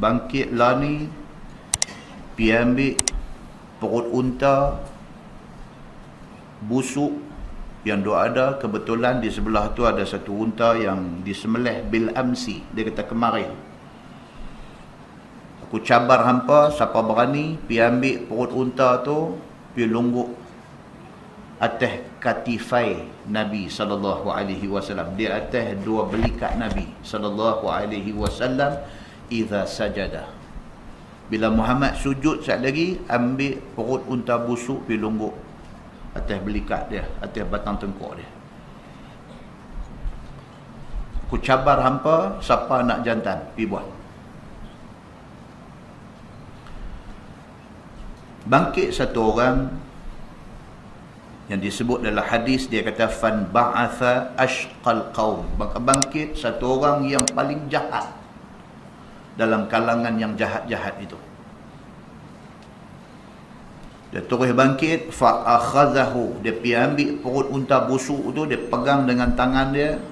bangkitlah ni pi ambil perut unta busuk yang dua ada kebetulan di sebelah tu ada satu unta yang disemelih bil amsi dia kata kemarin aku cabar hampa siapa berani pi ambil perut unta tu pi lungguk atas katifai Nabi sallallahu alaihi wasallam. Di atas dua belikat Nabi sallallahu alaihi wasallam idza sajada. Bila Muhammad sujud sekali lagi ambil perut unta busuk pi lungguk atas belikat dia atas batang tengkuk dia. Aku cabar hampa siapa nak jantan pi buat. Bangkit satu orang yang disebut dalam hadis dia kata fan ba'atha ashqal qaum bangkit satu orang yang paling jahat dalam kalangan yang jahat-jahat itu. Dia terus bangkit fa akhadhahu dia pi ambil perut unta busuk tu dia pegang dengan tangan dia.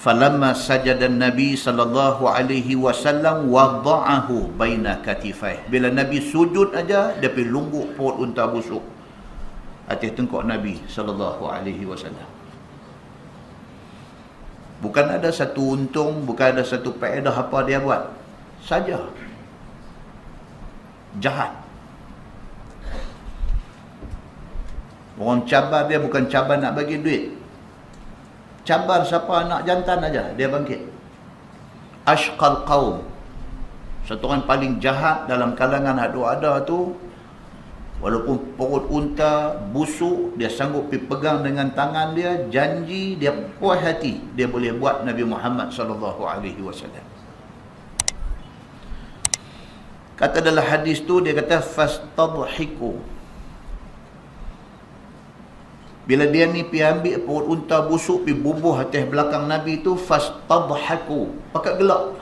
Falamma sajada nabi sallallahu alaihi wasallam wada'ahu baina katifai. Bila nabi sujud aja dia pi lungguk perut unta busuk. Atas tengkuk nabi sallallahu alaihi wasallam bukan ada satu untung bukan ada satu faedah apa dia buat saja jahat Orang cabar dia bukan cabar nak bagi duit. Cabar siapa anak jantan aja dia bangkit. Ashqal qaum. Satu orang paling jahat dalam kalangan ada-ada tu walaupun perut unta busuk dia sanggup pergi pegang dengan tangan dia janji dia puas hati dia boleh buat Nabi Muhammad sallallahu alaihi wasallam. Kata dalam hadis tu dia kata fastadhiku bila dia ni pi ambil perut unta busuk pi bubuh atas belakang Nabi tu fastadhaku. Pakat gelak.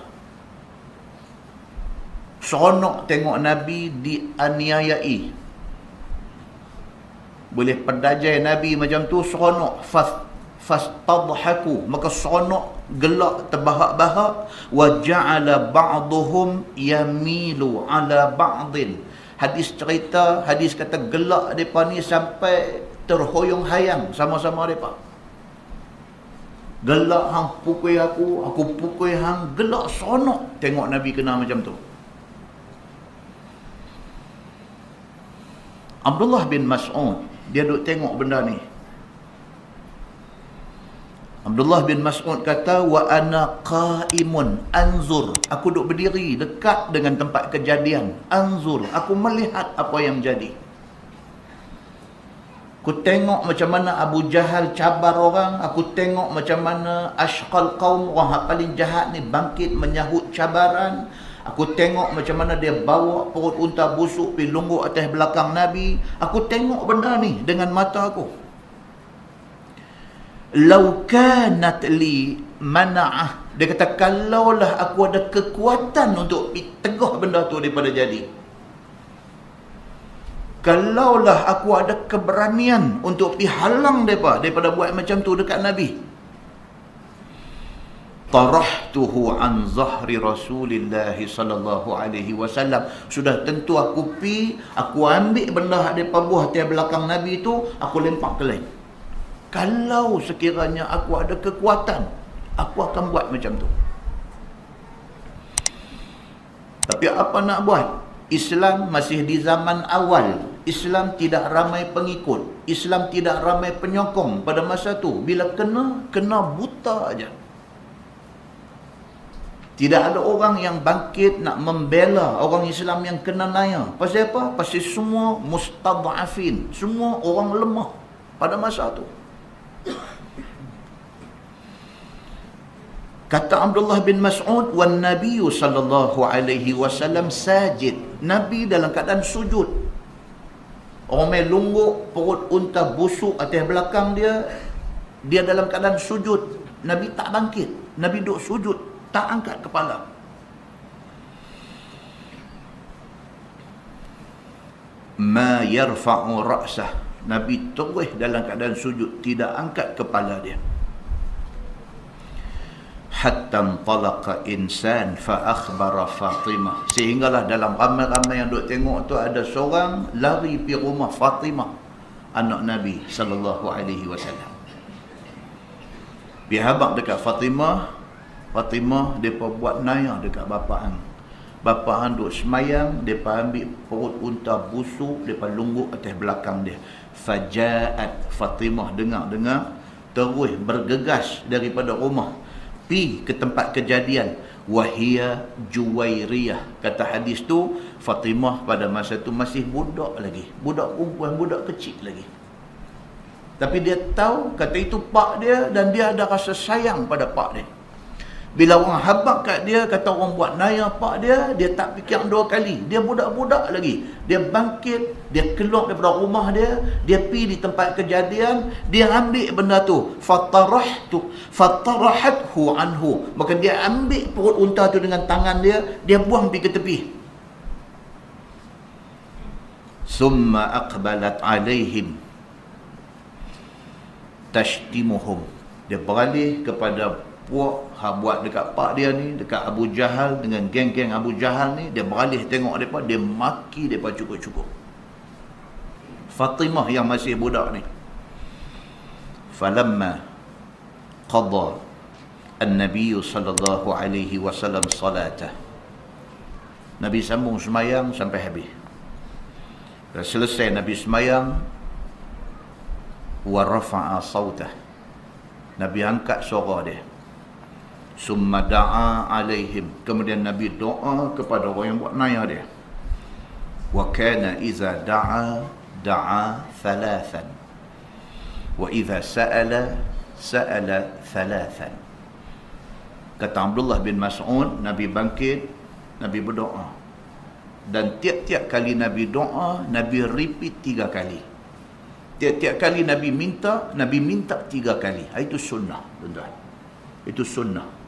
Seronok tengok Nabi dianiayai. Boleh pedajai Nabi macam tu seronok fast fastadhaku. Maka seronok gelak terbahak-bahak wa ja'ala ba'dhum yamilu ala ba'din. Hadis cerita, hadis kata gelak depa ni sampai terhoyong hayang sama-sama mereka. Gelak hang pukul aku, aku pukul hang, gelak sonok tengok Nabi kena macam tu. Abdullah bin Mas'ud, dia duk tengok benda ni. Abdullah bin Mas'ud kata wa ana qaimun anzur aku duk berdiri dekat dengan tempat kejadian anzur aku melihat apa yang jadi Aku tengok macam mana Abu Jahal cabar orang. Aku tengok macam mana Ashqal Qawm, orang paling jahat ni bangkit menyahut cabaran. Aku tengok macam mana dia bawa perut unta busuk pergi lungguk atas belakang Nabi. Aku tengok benda ni dengan mata aku. Lau kanat li mana'ah. Dia kata, kalaulah aku ada kekuatan untuk tegah benda tu daripada jadi kalaulah aku ada keberanian untuk pi halang depa daripada buat macam tu dekat nabi tarahtuhu an zahri rasulillah sallallahu alaihi wasallam. Sudah tentu aku pi aku ambil benda depa buah tiap belakang nabi tu aku lempar ke lain. Kalau sekiranya aku ada kekuatan aku akan buat macam tu. Tapi apa nak buat? Islam masih di zaman awal. Islam tidak ramai pengikut. Islam tidak ramai penyokong pada masa tu. Bila kena kena buta aja tidak ada orang yang bangkit nak membela orang Islam yang kena naya pasal apa pasal semua mustadhafin semua orang lemah pada masa tu Kata Abdullah bin Mas'ud, "Wan Nabi sallallahu alaihi wasallam sajid." Nabi dalam keadaan sujud. Orang main lungguk, perut unta busuk atas belakang dia. Dia dalam keadaan sujud. Nabi tak bangkit. Nabi duduk sujud. Tak angkat kepala. Ma yarfa'u ra'sah. Nabi terus dalam keadaan sujud. Tidak angkat kepala dia. hatta talaqa insan fa akhbara Fatimah sehinggalah dalam ramai-ramai yang duk tengok tu ada seorang lari pi rumah Fatimah anak Nabi sallallahu alaihi wasallam dia habaq dekat Fatimah Fatimah depa buat naya dekat bapa hang bapa hang duk semayang depa ambil perut unta busuk depa lungguk atas belakang dia. Fajaat Fatimah dengar-dengar terus bergegas daripada rumah pi ke tempat kejadian. Wahia juwairiyah kata hadis tu Fatimah pada masa tu masih budak lagi. Budak perempuan budak kecil lagi. Tapi dia tahu kata itu pak dia dan dia ada rasa sayang pada pak dia bila orang habak kat dia, kata orang buat naya pak dia, dia tak fikir dua kali. Dia budak-budak lagi. Dia bangkit, dia keluar daripada rumah dia, dia pergi di tempat kejadian, dia ambil benda tu. Fatarahtu, fatarahathu anhu. Maka dia ambil perut unta tu dengan tangan dia, dia buang pergi ke tepi. Summa aqbalat alaihim tashtimuhum. Dia beralih kepada puak ha buat dekat pak dia ni dekat Abu Jahal dengan geng-geng Abu Jahal ni dia beralih tengok depa dia maki depa cukup-cukup. Fatimah yang masih budak ni. Falamma qada an-nabiy sallallahu alaihi wasallam salatah. Nabi sambung semayang sampai habis. Dah selesai Nabi semayang wa rafa'a sautah. Nabi angkat suara dia summa da'a alaihim. Kemudian nabi doa kepada orang yang buat naya dia. Wa kana iza da'a da'a thalathan. Wa iza sa'ala sa'ala thalathan. Kata Abdullah bin Mas'ud nabi bangkit nabi berdoa. Dan tiap-tiap kali nabi doa nabi repeat tiga kali. Tiap-tiap kali nabi minta nabi minta tiga kali. Itu sunnah tuan-tuan. Itu sunnah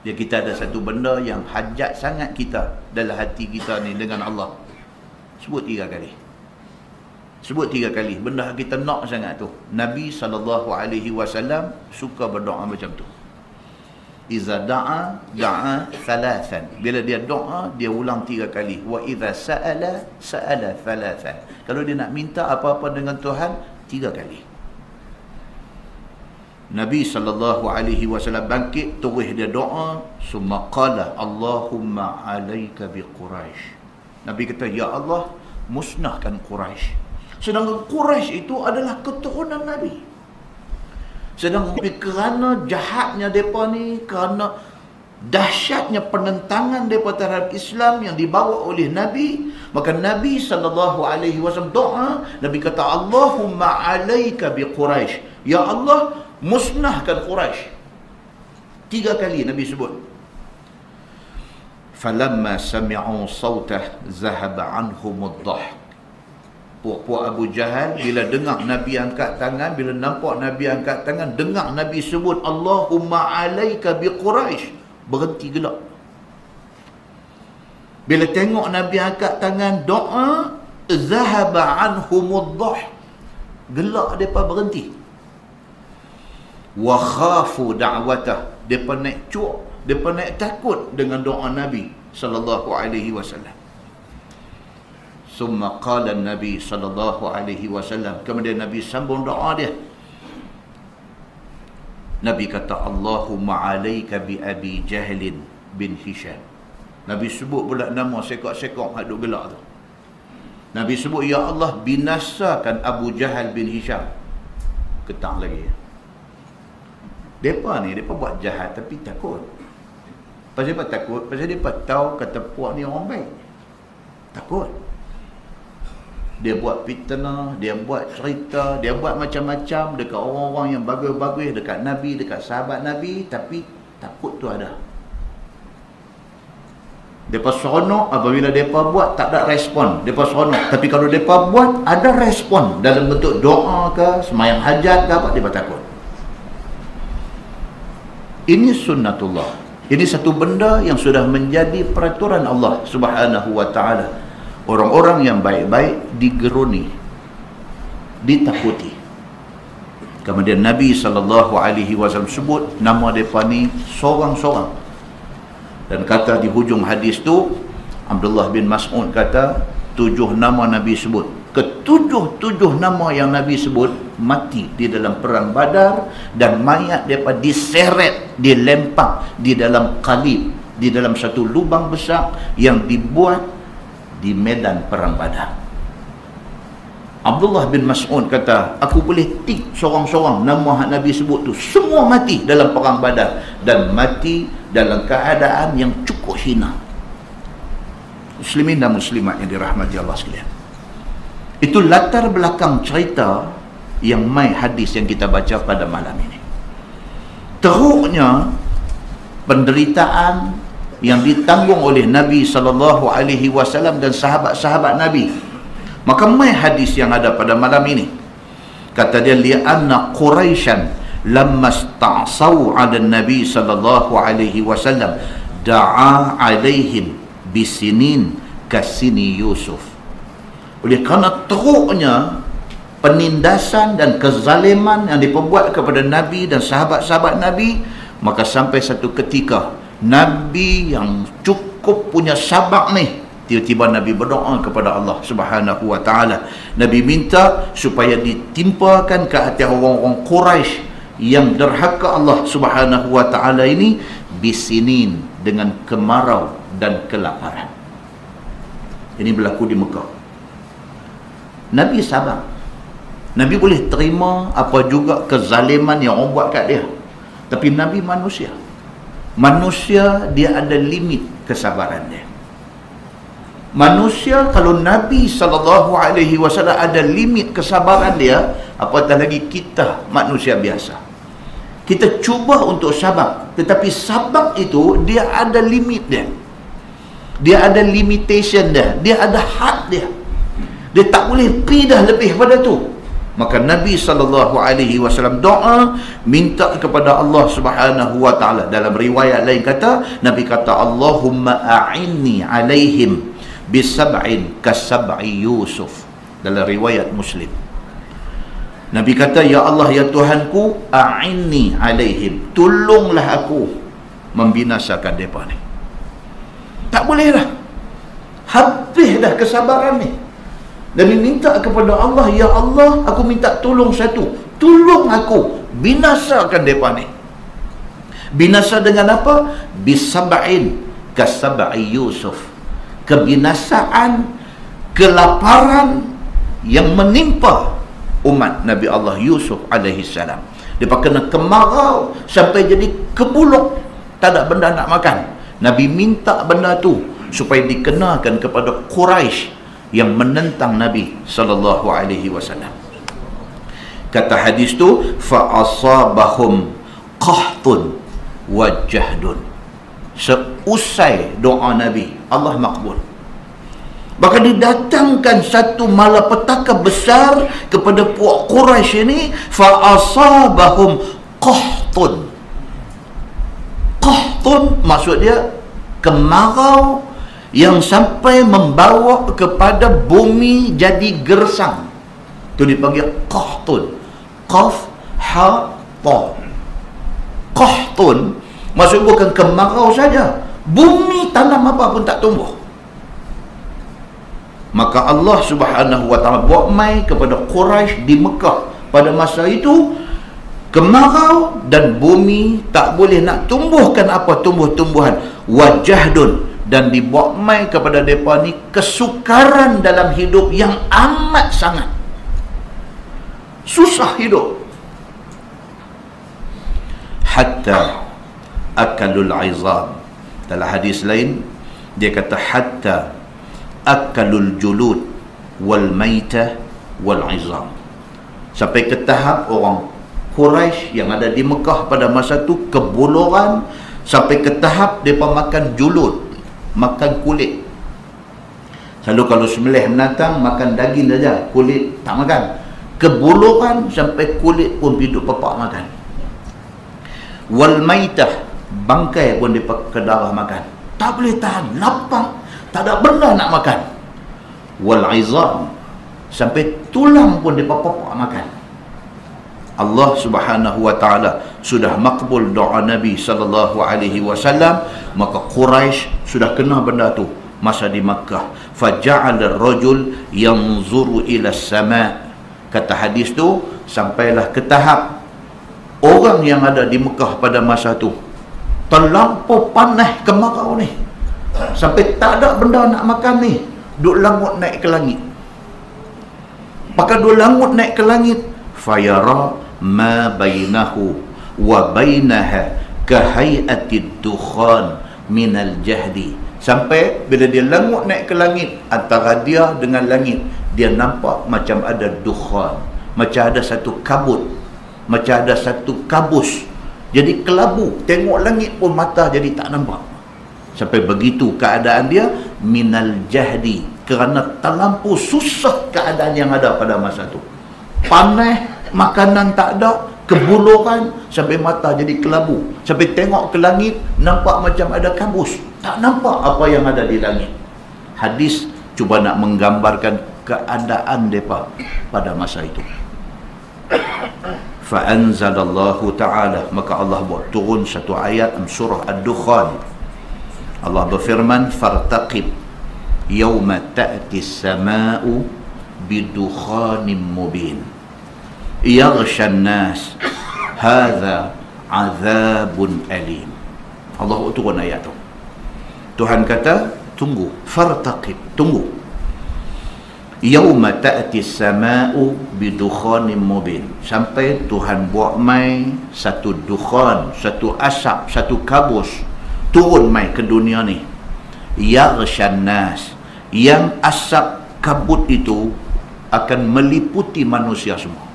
dia kita ada satu benda yang hajat sangat kita dalam hati kita ni dengan Allah. Sebut tiga kali. Sebut tiga kali. Benda kita nak sangat tu. Nabi SAW suka berdoa macam tu. Iza da'a da'a thalathan. Bila dia doa, dia ulang tiga kali. Wa iza sa'ala sa'ala thalathan. Kalau dia nak minta apa-apa dengan Tuhan, tiga kali. Nabi sallallahu alaihi wasallam bangkit terus dia doa summa qala Allahumma alayka bi Quraisy. Nabi kata ya Allah musnahkan Quraisy. Sedangkan Quraisy itu adalah keturunan Nabi. Sedang kerana jahatnya depa ni kerana dahsyatnya penentangan depa terhadap Islam yang dibawa oleh Nabi maka Nabi sallallahu alaihi wasallam doa Nabi kata Allahumma alayka bi Quraisy ya Allah musnahkan Quraisy. Tiga kali Nabi sebut. Falamma sami'u sawtah zahaba anhum ad-dhah. Puak-puak Abu Jahal bila dengar Nabi angkat tangan, bila nampak Nabi angkat tangan, dengar Nabi sebut Allahumma alaika bi Quraisy, berhenti gelak. Bila tengok Nabi angkat tangan doa, zahaba anhum ad-dhah. Gelak depa berhenti wa khafu da'watah. Depa naik cuak depa naik takut dengan doa nabi sallallahu alaihi wasallam. Summa qala nabi sallallahu alaihi wasallam. Kemudian nabi sambung doa dia. Nabi kata allahumma alayka bi abi jahlin bin hisham. Nabi sebut pula nama sekok-sekok hak duk gelak tu. Nabi sebut ya allah binasakan abu jahal bin hisham. Ketang lagi Depa ni depa buat jahat tapi takut. Pasal apa takut? Pasal depa tahu kata puak ni orang baik. Takut. Dia buat fitnah, dia buat cerita, dia buat macam-macam dekat orang-orang yang bagus-bagus, dekat Nabi, dekat sahabat Nabi, tapi takut tu ada. Depa seronok apabila depa buat tak ada respon. Depa seronok. Tapi kalau depa buat ada respon dalam bentuk doa ke, semayang hajat ke apa, depa takut. Ini sunnatullah. Ini satu benda yang sudah menjadi peraturan Allah Subhanahu wa taala. Orang-orang yang baik-baik digeruni, ditakuti. kemudian Nabi SAW sebut nama mereka ni seorang-seorang dan kata di hujung hadis tu Abdullah bin Mas'ud kata tujuh nama Nabi sebut ketujuh-tujuh nama yang Nabi sebut mati di dalam perang badar dan mayat mereka diseret dilempar di dalam kalib di dalam satu lubang besar yang dibuat di medan perang badar Abdullah bin Mas'ud kata, aku boleh tik seorang-seorang nama Nabi sebut tu. Semua mati dalam perang badar. Dan mati dalam keadaan yang cukup hina. Muslimin dan muslimat yang dirahmati Allah sekalian. Itu latar belakang cerita yang mai hadis yang kita baca pada malam ini. Teruknya penderitaan yang ditanggung oleh Nabi sallallahu alaihi wasallam dan sahabat-sahabat Nabi Maka mai hadis yang ada pada malam ini. Kata dia li'anna Quraisyan lamma sta'sau 'ala Nabi sallallahu alaihi wasallam da'a 'alaihim bisinin kasini Yusuf. Oleh kerana teruknya penindasan dan kezaliman yang diperbuat kepada Nabi dan sahabat-sahabat Nabi, maka sampai satu ketika Nabi yang cukup punya sabak ni tiba-tiba Nabi berdoa kepada Allah Subhanahu wa taala. Nabi minta supaya ditimpakan ke hati orang-orang Quraisy yang derhaka Allah Subhanahu wa taala ini bisinin dengan kemarau dan kelaparan. Ini berlaku di Mekah. Nabi sabar. Nabi boleh terima apa juga kezaliman yang orang buat kat dia. Tapi Nabi manusia. Manusia dia ada limit kesabaran dia. Manusia kalau Nabi sallallahu alaihi wasallam ada limit kesabaran dia apatah lagi kita manusia biasa. Kita cuba untuk sabar tetapi sabar itu dia ada limit dia. Dia ada limitation dia. Dia ada had dia. Dia tak boleh pindah lebih pada tu maka Nabi sallallahu alaihi wasallam doa minta kepada Allah Subhanahu wa taala. Dalam riwayat lain kata Nabi kata Allahumma a'inni alaihim bisab'in kasab'i Yusuf. Dalam riwayat Muslim. Nabi kata ya Allah ya Tuhanku a'inni alaihim. Tolonglah aku membinasakan depa ni. Tak boleh dah habis dah kesabaran ni Nabi minta kepada Allah ya Allah aku minta tolong satu. Tolong aku. Binasakan depa ni. Binasa dengan apa? Bisab'in kasab'i Yusuf. Kebinasaan kelaparan yang menimpa umat Nabi Allah Yusuf alaihi salam. Dia kena kemarau sampai jadi kebuluk tak ada benda nak makan. Nabi minta benda tu supaya dikenakan kepada Quraisy yang menentang Nabi sallallahu alaihi wasallam. Kata hadis tu fa asabahum qahtun wajahdun seusai doa Nabi Allah makbul. Maka didatangkan satu malapetaka besar kepada puak Quraisy ini fa asabahum qahtun. Qahtun maksud dia kemarau yang sampai membawa kepada bumi jadi gersang itu dipanggil qahtun qaf ha ta qahtun Maksud bukan kemarau saja. Bumi tanam apa pun tak tumbuh. Maka Allah subhanahu wa ta'ala buat mai kepada Quraisy di Mekah pada masa itu kemarau dan bumi tak boleh nak tumbuhkan apa tumbuh-tumbuhan wajahdun dan dibuat mai kepada mereka ni kesukaran dalam hidup yang amat sangat. Susah hidup. Hatta akalul izam. Dalam hadis lain dia kata hatta akalul julud wal maita wal izam. Sampai ke tahap orang Quraisy yang ada di Mekah pada masa tu kebuluran sampai ke tahap mereka makan julud makan kulit. Selalu kalau sembelih menatang makan daging saja kulit tak makan. Kebuluran sampai kulit pun hidup pepak makan. Wal maitah bangkai pun dia ke darah makan. Tak boleh tahan lapar tak ada benda nak makan. Wal izam sampai tulang pun dia makan Allah Subhanahu wa taala sudah makbul doa Nabi sallallahu alaihi wasallam maka Quraisy sudah kena benda tu masa di Makkah. Faja'ala ar-rajul yanzuru ila sama kata hadis tu sampailah ke tahap orang yang ada di Mekah pada masa tu. Terlampau panas kemarau ni. Sampai tak ada benda nak makan ni duk langut naik ke langit. Maka duk langut naik ke langit fayara ma bainahu wa bainaha kahayati dukhan minal jahdi. Sampai bila dia langut naik ke langit antara dia dengan langit dia nampak macam ada dukhan macam ada satu kabut. Macam ada satu kabus. Jadi kelabu tengok langit pun mata jadi tak nampak. Sampai begitu keadaan dia minal jahdi. Kerana terlampau susah keadaan yang ada pada masa tu. Panas makanan tak ada kebuluran sampai mata jadi kelabu. Sampai tengok ke langit nampak macam ada kabus. Tak nampak apa yang ada di langit. Hadis cuba nak menggambarkan keadaan mereka pada masa itu. Fa'anzalallahu ta'ala maka Allah buat turun satu ayat surah Ad-Dukhan. Allah berfirman fartaqib yawma ta'ti as-sama'u bidukhanin mubin yaghsha an-nas hadha azabun alim Allah turun ayat tu. Tuhan kata tunggu fartaqib tunggu. Yauma ta'ti as-sama'u bidukhanin mubin. Sampai Tuhan buat mai satu dukhan satu asap satu kabus turun mai ke dunia ni. Yaghshan nas yang asap kabut itu akan meliputi manusia semua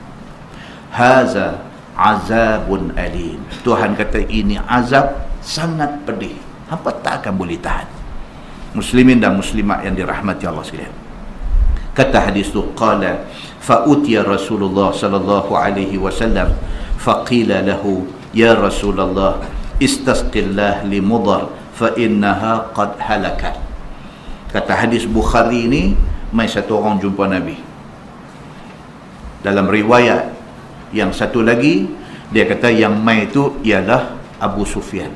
haza azabun alim. Tuhan kata ini azab sangat pedih. Apa tak akan boleh tahan? Muslimin dan muslimat yang dirahmati Allah sekalian. Kata hadis tu qala fa rasulullah sallallahu alaihi wasallam faqila lahu ya rasulullah istasqillah li mudar fa innaha qad halakat kata hadis bukhari ini mai satu orang jumpa nabi. Dalam riwayat yang satu lagi dia kata yang mai itu ialah Abu Sufyan.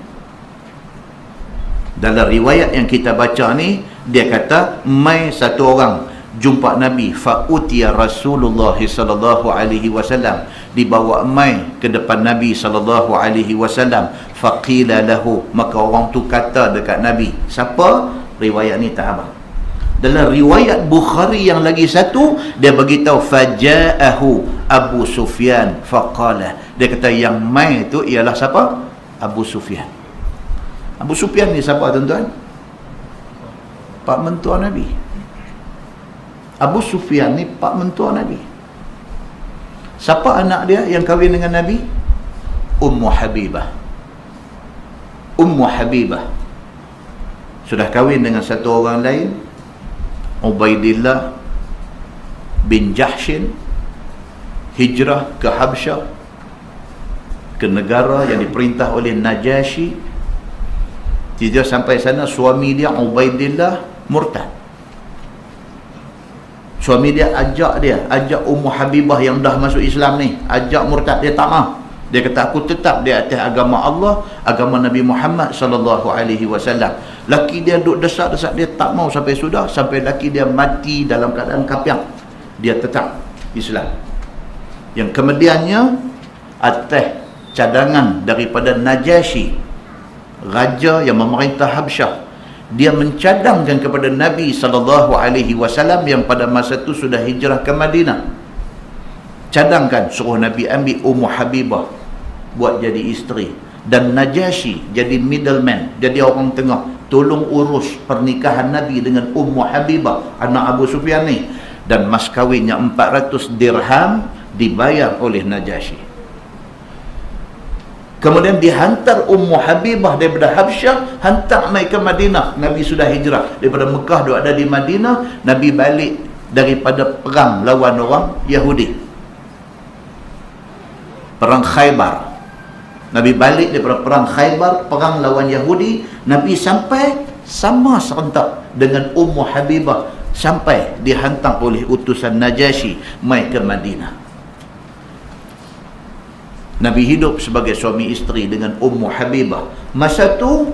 Dalam riwayat yang kita baca ni dia kata mai satu orang jumpa Nabi fa'utiya Rasulullah sallallahu alaihi wasallam dibawa mai ke depan Nabi sallallahu alaihi wasallam faqila lahu maka orang tu kata dekat Nabi siapa? Riwayat ni tak apa dalam riwayat Bukhari yang lagi satu dia beritahu faja'ahu Abu Sufyan faqala. Dia kata yang mai itu ialah siapa? Abu Sufyan. Abu Sufyan ni siapa tuan-tuan? Pak mentua Nabi. Abu Sufyan ni pak mentua Nabi. Siapa anak dia yang kahwin dengan Nabi? Ummu Habibah. Ummu Habibah. Sudah kahwin dengan satu orang lain Ubaidillah bin Jahshin hijrah ke Habsyah ke negara yang diperintah oleh Najashi. Tidak sampai sana suami dia Ubaidillah murtad. Suami dia ajak dia ajak Ummu Habibah yang dah masuk Islam ni ajak murtad. Dia tak mahu dia kata aku tetap di atas agama Allah agama Nabi Muhammad sallallahu alaihi wasallam laki dia duduk desak-desak dia tak mau sampai sudah sampai laki dia mati dalam keadaan kapiak dia tetap Islam. Yang kemudiannya atas cadangan daripada Najashi raja yang memerintah Habsyah dia mencadangkan kepada Nabi sallallahu alaihi wasallam yang pada masa itu sudah hijrah ke Madinah. Cadangkan suruh Nabi ambil Ummu Habibah buat jadi isteri. Dan Najashi jadi middleman jadi orang tengah tolong urus pernikahan Nabi dengan Ummu Habibah anak Abu Sufyan ni. Dan mas kawinnya 400 dirham dibayar oleh Najashi. Kemudian dihantar Ummu Habibah daripada Habsyah hantar mai ke Madinah. Nabi sudah hijrah. Daripada Mekah dia ada di Madinah Nabi balik daripada perang lawan orang Yahudi. Perang Khaybar Nabi balik daripada perang Khaybar, perang lawan Yahudi, Nabi sampai sama serentak dengan Ummu Habibah sampai dihantar oleh utusan Najashi mai ke Madinah. Nabi hidup sebagai suami isteri dengan Ummu Habibah. Masa tu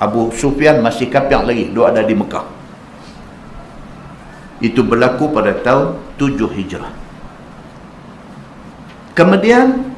Abu Sufyan masih kafir lagi, dia ada di Mekah. Itu berlaku pada tahun 7 Hijrah. Kemudian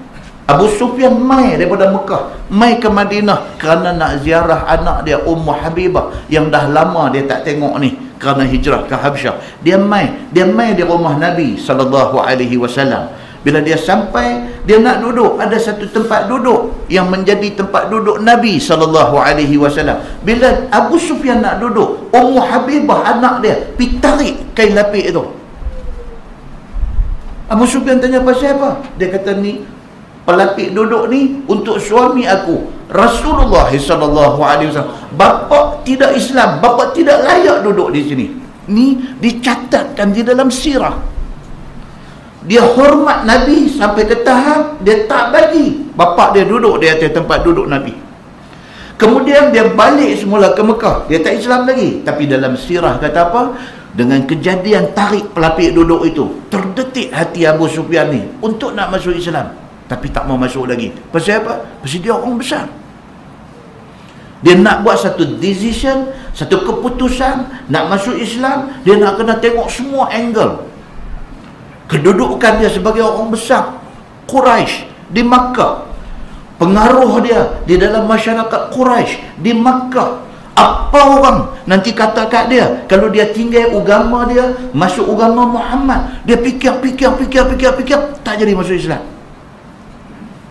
Abu Sufyan mai daripada Mekah, mai ke Madinah kerana nak ziarah anak dia Ummu Habibah yang dah lama dia tak tengok ni kerana hijrah ke Habsyah. Dia mai, dia mai di rumah Nabi sallallahu alaihi wasallam. Bila dia sampai, dia nak duduk. Ada satu tempat duduk yang menjadi tempat duduk Nabi sallallahu alaihi wasallam. Bila Abu Sufyan nak duduk, Ummu Habibah anak dia pi tarik kain lapik itu. Abu Sufyan tanya pasal apa? Dia kata ni pelapik duduk ni untuk suami aku Rasulullah sallallahu alaihi wasallam. Bapa tidak Islam, bapa tidak layak duduk di sini. Ni dicatatkan di dalam sirah. Dia hormat Nabi sampai ke tahap dia tak bagi. Bapa dia duduk di atas tempat duduk Nabi. Kemudian dia balik semula ke Mekah. Dia tak Islam lagi. Tapi dalam sirah kata apa? Dengan kejadian tarik pelapik duduk itu terdetik hati Abu Sufyan ni untuk nak masuk Islam tapi tak mau masuk lagi. Pasal apa? pasal dia orang besar. Dia nak buat satu decision satu keputusan nak masuk Islam dia nak kena tengok semua angle. Kedudukan dia sebagai orang besar Quraisy di Makkah. Pengaruh dia di dalam masyarakat Quraisy di Makkah. Apa orang nanti kata kat dia kalau dia tinggal agama dia masuk agama Muhammad dia fikir fikir fikir fikir fikir tak jadi masuk Islam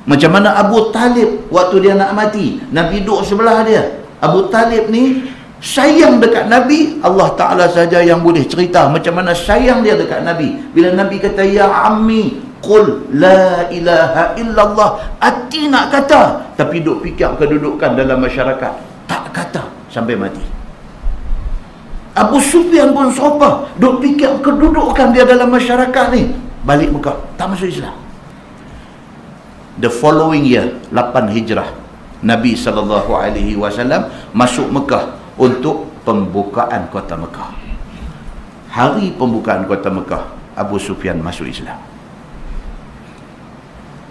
macam mana Abu Talib waktu dia nak mati Nabi duduk sebelah dia. Abu Talib ni sayang dekat Nabi Allah Ta'ala saja yang boleh cerita macam mana sayang dia dekat Nabi. Bila Nabi kata Ya Ammi Qul la ilaha illallah hati nak kata. Tapi duk fikir kedudukan dalam masyarakat tak kata sampai mati. Abu Sufyan pun sopa duk fikir kedudukan dia dalam masyarakat ni. Balik Mekah tak masuk Islam the following year 8 Hijrah Nabi SAW masuk Mekah untuk pembukaan kota Mekah. Hari pembukaan kota Mekah, Abu Sufyan masuk Islam.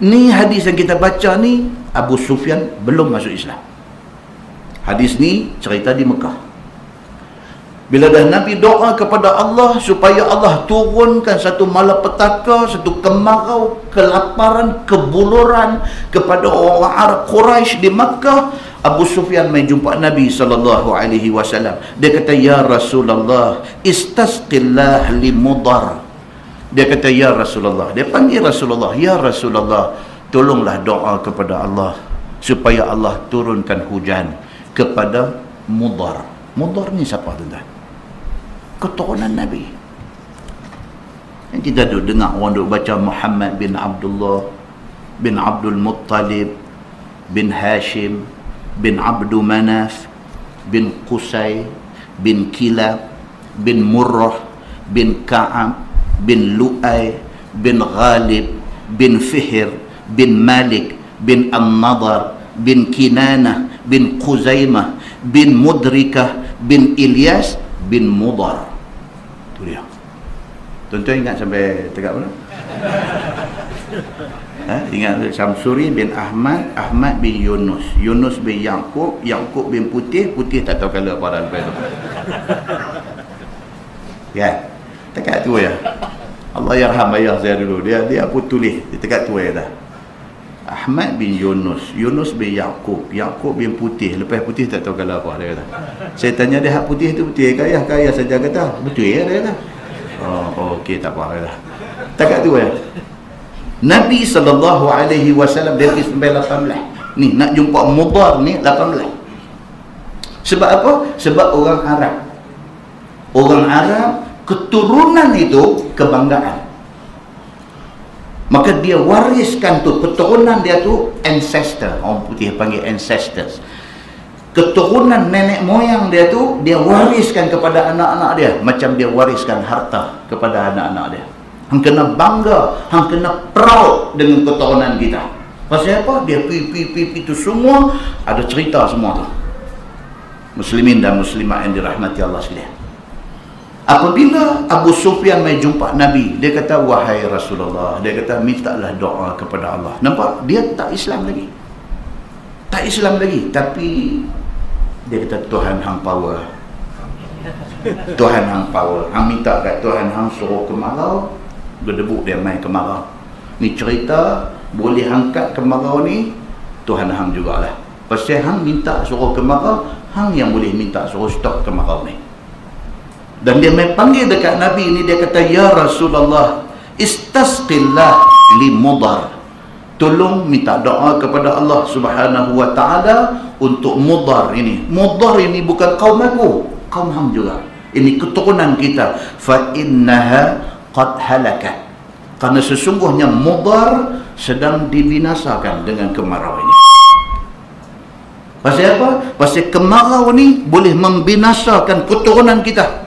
Ni hadis yang kita baca ni, Abu Sufyan belum masuk Islam. Hadis ni cerita di Mekah. Bila dah Nabi doa kepada Allah supaya Allah turunkan satu malapetaka, satu kemarau, kelaparan, kebuluran kepada orang Arab Quraisy di Makkah, Abu Sufyan main jumpa Nabi sallallahu alaihi wasallam. Dia kata ya Rasulullah, istasqillah li mudar. Dia kata ya Rasulullah. Dia panggil Rasulullah, ya Rasulullah, tolonglah doa kepada Allah supaya Allah turunkan hujan kepada mudar. Mudar ni siapa tuan-tuan? Keturunan Nabi. Yang kita duduk dengar orang duduk baca Muhammad bin Abdullah bin Abdul Muttalib bin Hashim bin Abdu Manaf bin Qusay bin Kilab bin Murrah bin Ka'ab bin Lu'ay bin Ghalib bin Fihir bin Malik bin An-Nadar bin Kinanah bin Quzaimah bin Mudrikah bin Ilyas bin Mudar tuan-tuan ingat sampai tegak mana ha? ingat Samsuri bin Ahmad Ahmad bin Yunus. Yunus bin Yaakob Yaakob bin Putih Putih tak tahu kalau apa dah lepas tu. Ya tegak tu ya? Allah yarham ayah saya dulu. Dia dia pun tulis. Di tegak tu ya dah. Ahmad bin Yunus Yunus bin Yaakob Yaakob bin Putih. Lepas Putih tak tahu kalau apa dia kata. Saya tanya dia hak putih tu putih kaya kaya saja kata betul ya dia kata oh, oh okey tak apa kata tak tu ya Nabi wasallam dia pergi sampai 18 ni nak jumpa Mudar ni 18 sebab apa? Sebab orang Arab. Orang Arab keturunan itu kebanggaan. Maka dia wariskan tu keturunan dia tu ancestor. Orang putih panggil ancestors keturunan nenek moyang dia tu dia wariskan kepada anak-anak dia. Macam dia wariskan harta kepada anak-anak dia. Hang kena bangga hang kena proud dengan keturunan kita. Pasal apa? Dia pi pi pi pi tu semua ada cerita semua tu. Muslimin dan muslimat yang dirahmati Allah sekalian. Apabila Abu Sufyan mai jumpa Nabi dia kata wahai Rasulullah dia kata mintalah doa kepada Allah. Nampak? Dia tak Islam lagi. Tak Islam lagi tapi dia kata Tuhan hang power. Tuhan hang power. Hang minta kat Tuhan hang suruh kemarau berdebuk dia main kemarau ni cerita boleh angkat kemarau ni Tuhan hang jugalah. Pasal hang minta suruh kemarau hang yang boleh minta suruh stop kemarau ni. Dan dia main panggil dekat Nabi ni dia kata ya Rasulullah istasqillah li mudar tolong minta doa kepada Allah Subhanahu wa taala untuk mudar ini. Mudar ini bukan kaum aku kaum hang juga. Ini keturunan kita. Fa innaha qad halaka. Karena sesungguhnya mudar sedang dibinasakan dengan kemarau ini. Pasal apa? Pasal kemarau ni boleh membinasakan keturunan kita.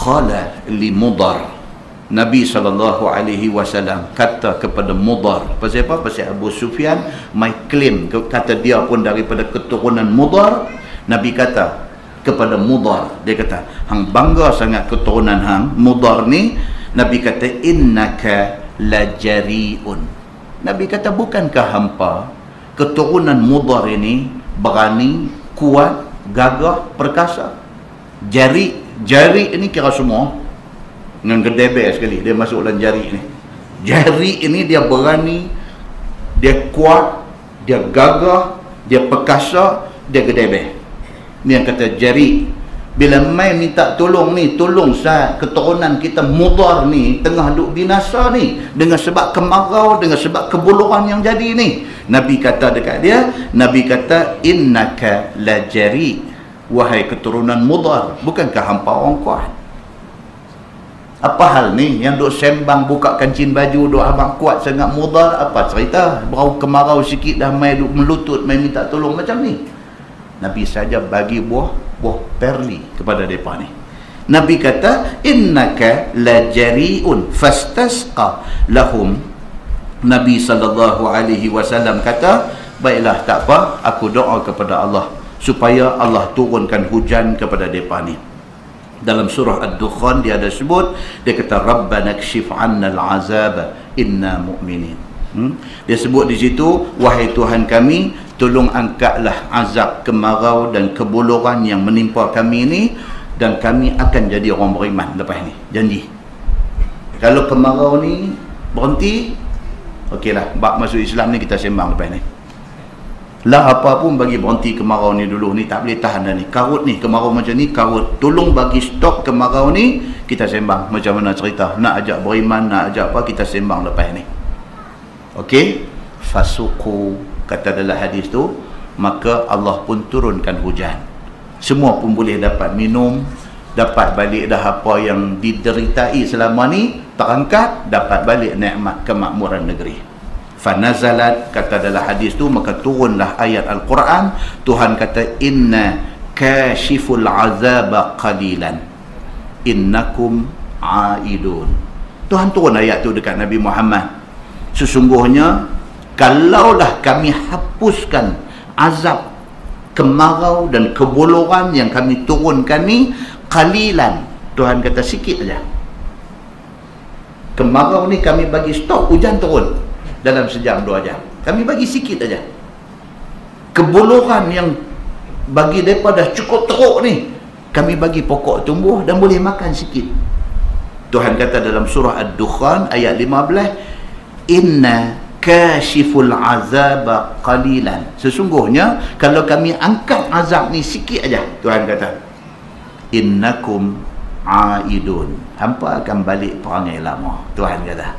Qala li mudar Nabi sallallahu alaihi wasallam kata kepada Mudar. Pasal apa? Pasal Abu Sufyan mai claim kata dia pun daripada keturunan Mudar. Nabi kata kepada Mudar dia kata hang bangga sangat keturunan hang Mudar ni Nabi kata innaka lajariun Nabi kata bukankah hampa keturunan Mudar ini berani kuat gagah perkasa jari jari ini kira semua dengan gedebe sekali dia masuk dalam jari ini jari ini dia berani dia kuat dia gagah dia perkasa dia gedebe ni yang kata jari. Bila mai minta tolong ni tolong saya keturunan kita mudar ni tengah duk binasa ni dengan sebab kemarau dengan sebab kebuluran yang jadi ni. Nabi kata dekat dia Nabi kata innaka la jari. Wahai keturunan mudar bukankah hampa orang kuat apa hal ni yang duk sembang buka kancing baju duk abang kuat sangat mudar apa cerita berau kemarau sikit dah mai duk melutut mai minta tolong macam ni Nabi saja bagi buah buah perli kepada depa ni. Nabi kata innaka lajariun fastasqa lahum. Nabi sallallahu alaihi wasallam kata, baiklah tak apa, aku doa kepada Allah supaya Allah turunkan hujan kepada depa ni. Dalam surah Ad-Dukhan dia ada sebut, dia kata rabbana kshif 'anna al-'azab inna mu'minin. Hmm? Dia sebut di situ, wahai Tuhan kami, tolong angkatlah azab kemarau dan kebuluran yang menimpa kami ini dan kami akan jadi orang beriman lepas ni janji kalau kemarau ni berhenti okeylah bab masuk Islam ni kita sembang lepas ni lah apa pun bagi berhenti kemarau ni dulu ni tak boleh tahan dah ni. Karut ni kemarau macam ni karut. Tolong bagi stop kemarau ni kita sembang. Macam mana cerita? Nak ajak beriman nak ajak apa kita sembang lepas ni. Okey? Fasuku kata dalam hadis tu maka Allah pun turunkan hujan. Semua pun boleh dapat minum dapat balik dah apa yang dideritai selama ni terangkat dapat balik nikmat kemakmuran negeri fanazalat kata dalam hadis tu maka turunlah ayat al-Quran. Tuhan kata inna kashiful azab qalilan. Innakum aidun. Tuhan turun ayat tu dekat Nabi Muhammad. Sesungguhnya kalaulah kami hapuskan azab kemarau dan kebuluran yang kami turunkan ni kalilan Tuhan kata sikit aja. Kemarau ni kami bagi stop hujan turun dalam sejam dua jam. Kami bagi sikit aja. Kebuluran yang bagi mereka dah cukup teruk ni kami bagi pokok tumbuh dan boleh makan sikit. Tuhan kata dalam surah Ad-Dukhan ayat 15 inna kashiful azab qalilan. Sesungguhnya kalau kami angkat azab ni sikit aja Tuhan kata innakum aidun. Hampa akan balik perangai lama Tuhan kata.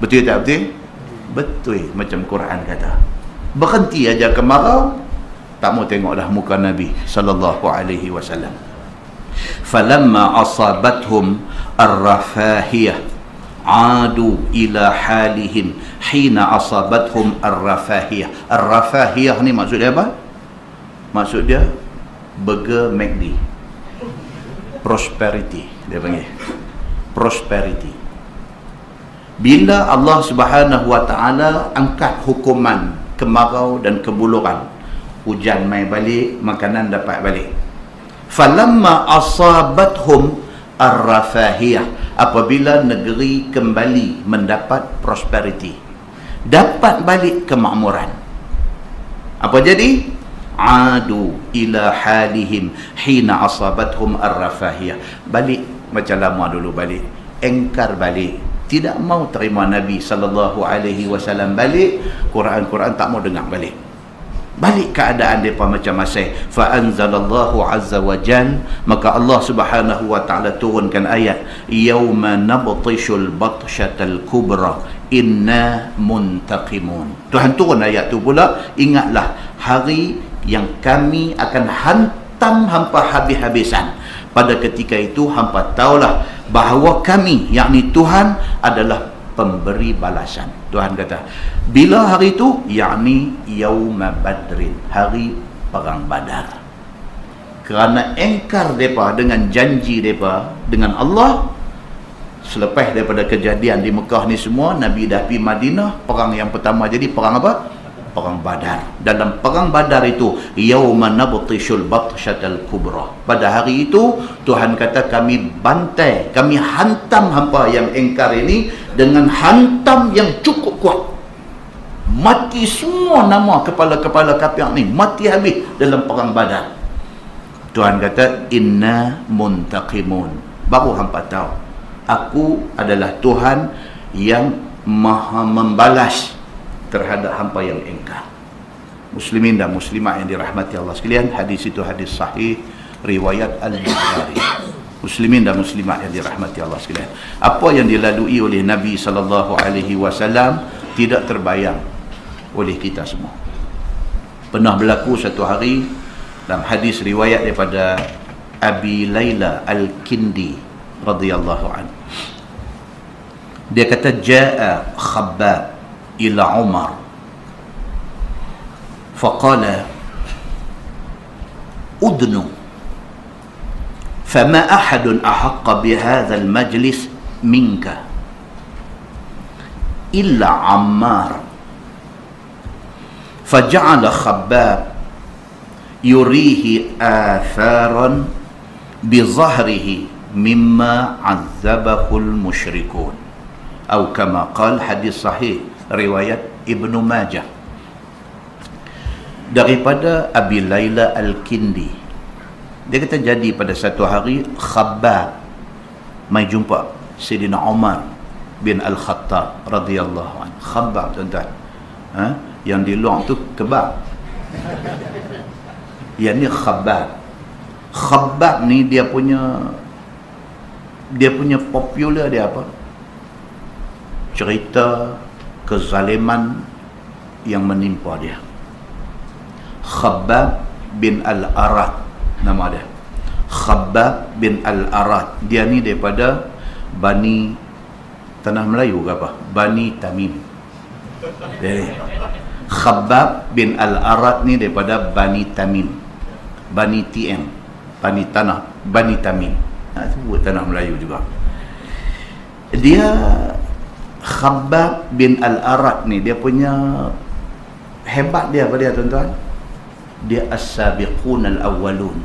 Betul tak betul betul macam Quran kata. Berhenti aja kemarau tak mau tengok dah muka Nabi sallallahu alaihi wasallam. Falamma asabathum ar-rafahiyah adu ila halihim hina asabathum ar-rafahiyah. Ar-rafahiyah ni maksud dia apa? Maksud dia burger McD. Prosperity dia panggil. Prosperity bila Allah Subhanahu wa taala angkat hukuman kemarau dan kebuluran hujan mai balik makanan dapat balik. Falamma asabathum ar-rafahiyah apabila negeri kembali mendapat prosperity dapat balik kemakmuran. Apa jadi? Adu ila halihim hina asabathum ar-rafahiyah. Balik macam lama dulu balik engkar balik tidak mau terima Nabi sallallahu alaihi wasallam balik Quran-Quran tak mau dengar balik. Balik keadaan depa macam masa fa anzalallahu azza wa jal maka Allah Subhanahu wa taala turunkan ayat yauma nabtishul batshatal kubra inna muntaqimun. Tuhan turun ayat tu pula ingatlah hari yang kami akan hantam hampa habis-habisan. Pada ketika itu hampa tahulah bahawa kami yakni Tuhan adalah pemberi balasan. Tuhan kata, bila hari itu? Yakni Yawma Badrin, hari Perang Badar. Kerana engkar mereka dengan janji mereka dengan Allah, selepas daripada kejadian di Mekah ni semua, Nabi dah pergi Madinah, perang yang pertama jadi perang apa? Perang badar. Dalam perang badar itu yauma nabtishul batshatal kubra. Pada hari itu Tuhan kata kami bantai kami hantam hampa yang engkar ini dengan hantam yang cukup kuat. Mati semua nama kepala-kepala kafir ni mati habis dalam perang badar. Tuhan kata inna muntaqimun. Baru hampa tahu aku adalah Tuhan yang maha membalas terhadap hampa yang engkar muslimin dan muslimat yang dirahmati Allah sekalian hadis itu hadis sahih riwayat al-Bukhari. Muslimin dan muslimat yang dirahmati Allah sekalian. Apa yang dilalui oleh Nabi sallallahu alaihi wasallam tidak terbayang oleh kita semua. Pernah berlaku satu hari dalam hadis riwayat daripada Abi Laila Al-Kindi radhiyallahu anhu. Dia kata jaa Khabbab إلى عمر. فقال أدن فما أحد أحق بهذا المجلس منك إلا عمار. فجعل خباب يريه آثارا بظهره مما عذبه المشركون. أو كما قال حديث صحيح. Riwayat Ibnu Majah. Daripada Abi Laila Al-Kindi. Dia kata jadi pada satu hari Khabbab. Mai jumpa Sayyidina Umar bin Al-Khattab radhiyallahu anhu. Khabbab tuan-tuan. Ha? yang di luar tu kebab. Yang ni Khabbab. Khabbab ni dia punya dia punya popular dia apa? Cerita kezaliman yang menimpa dia. Khabbab bin Al-Arat nama dia. Khabbab bin Al-Arat dia ni daripada Bani Tanah Melayu ke apa? Bani Tamim. Jadi Khabbab bin Al-Arat ni daripada Bani Tamim. Bani TM Bani Tanah. Bani Tamim. Ha, sebut Tanah Melayu juga. Dia Khabbab bin Al-Arat ni dia punya hebat dia apa dia tuan-tuan? Dia as-sabiqun al-awwalun.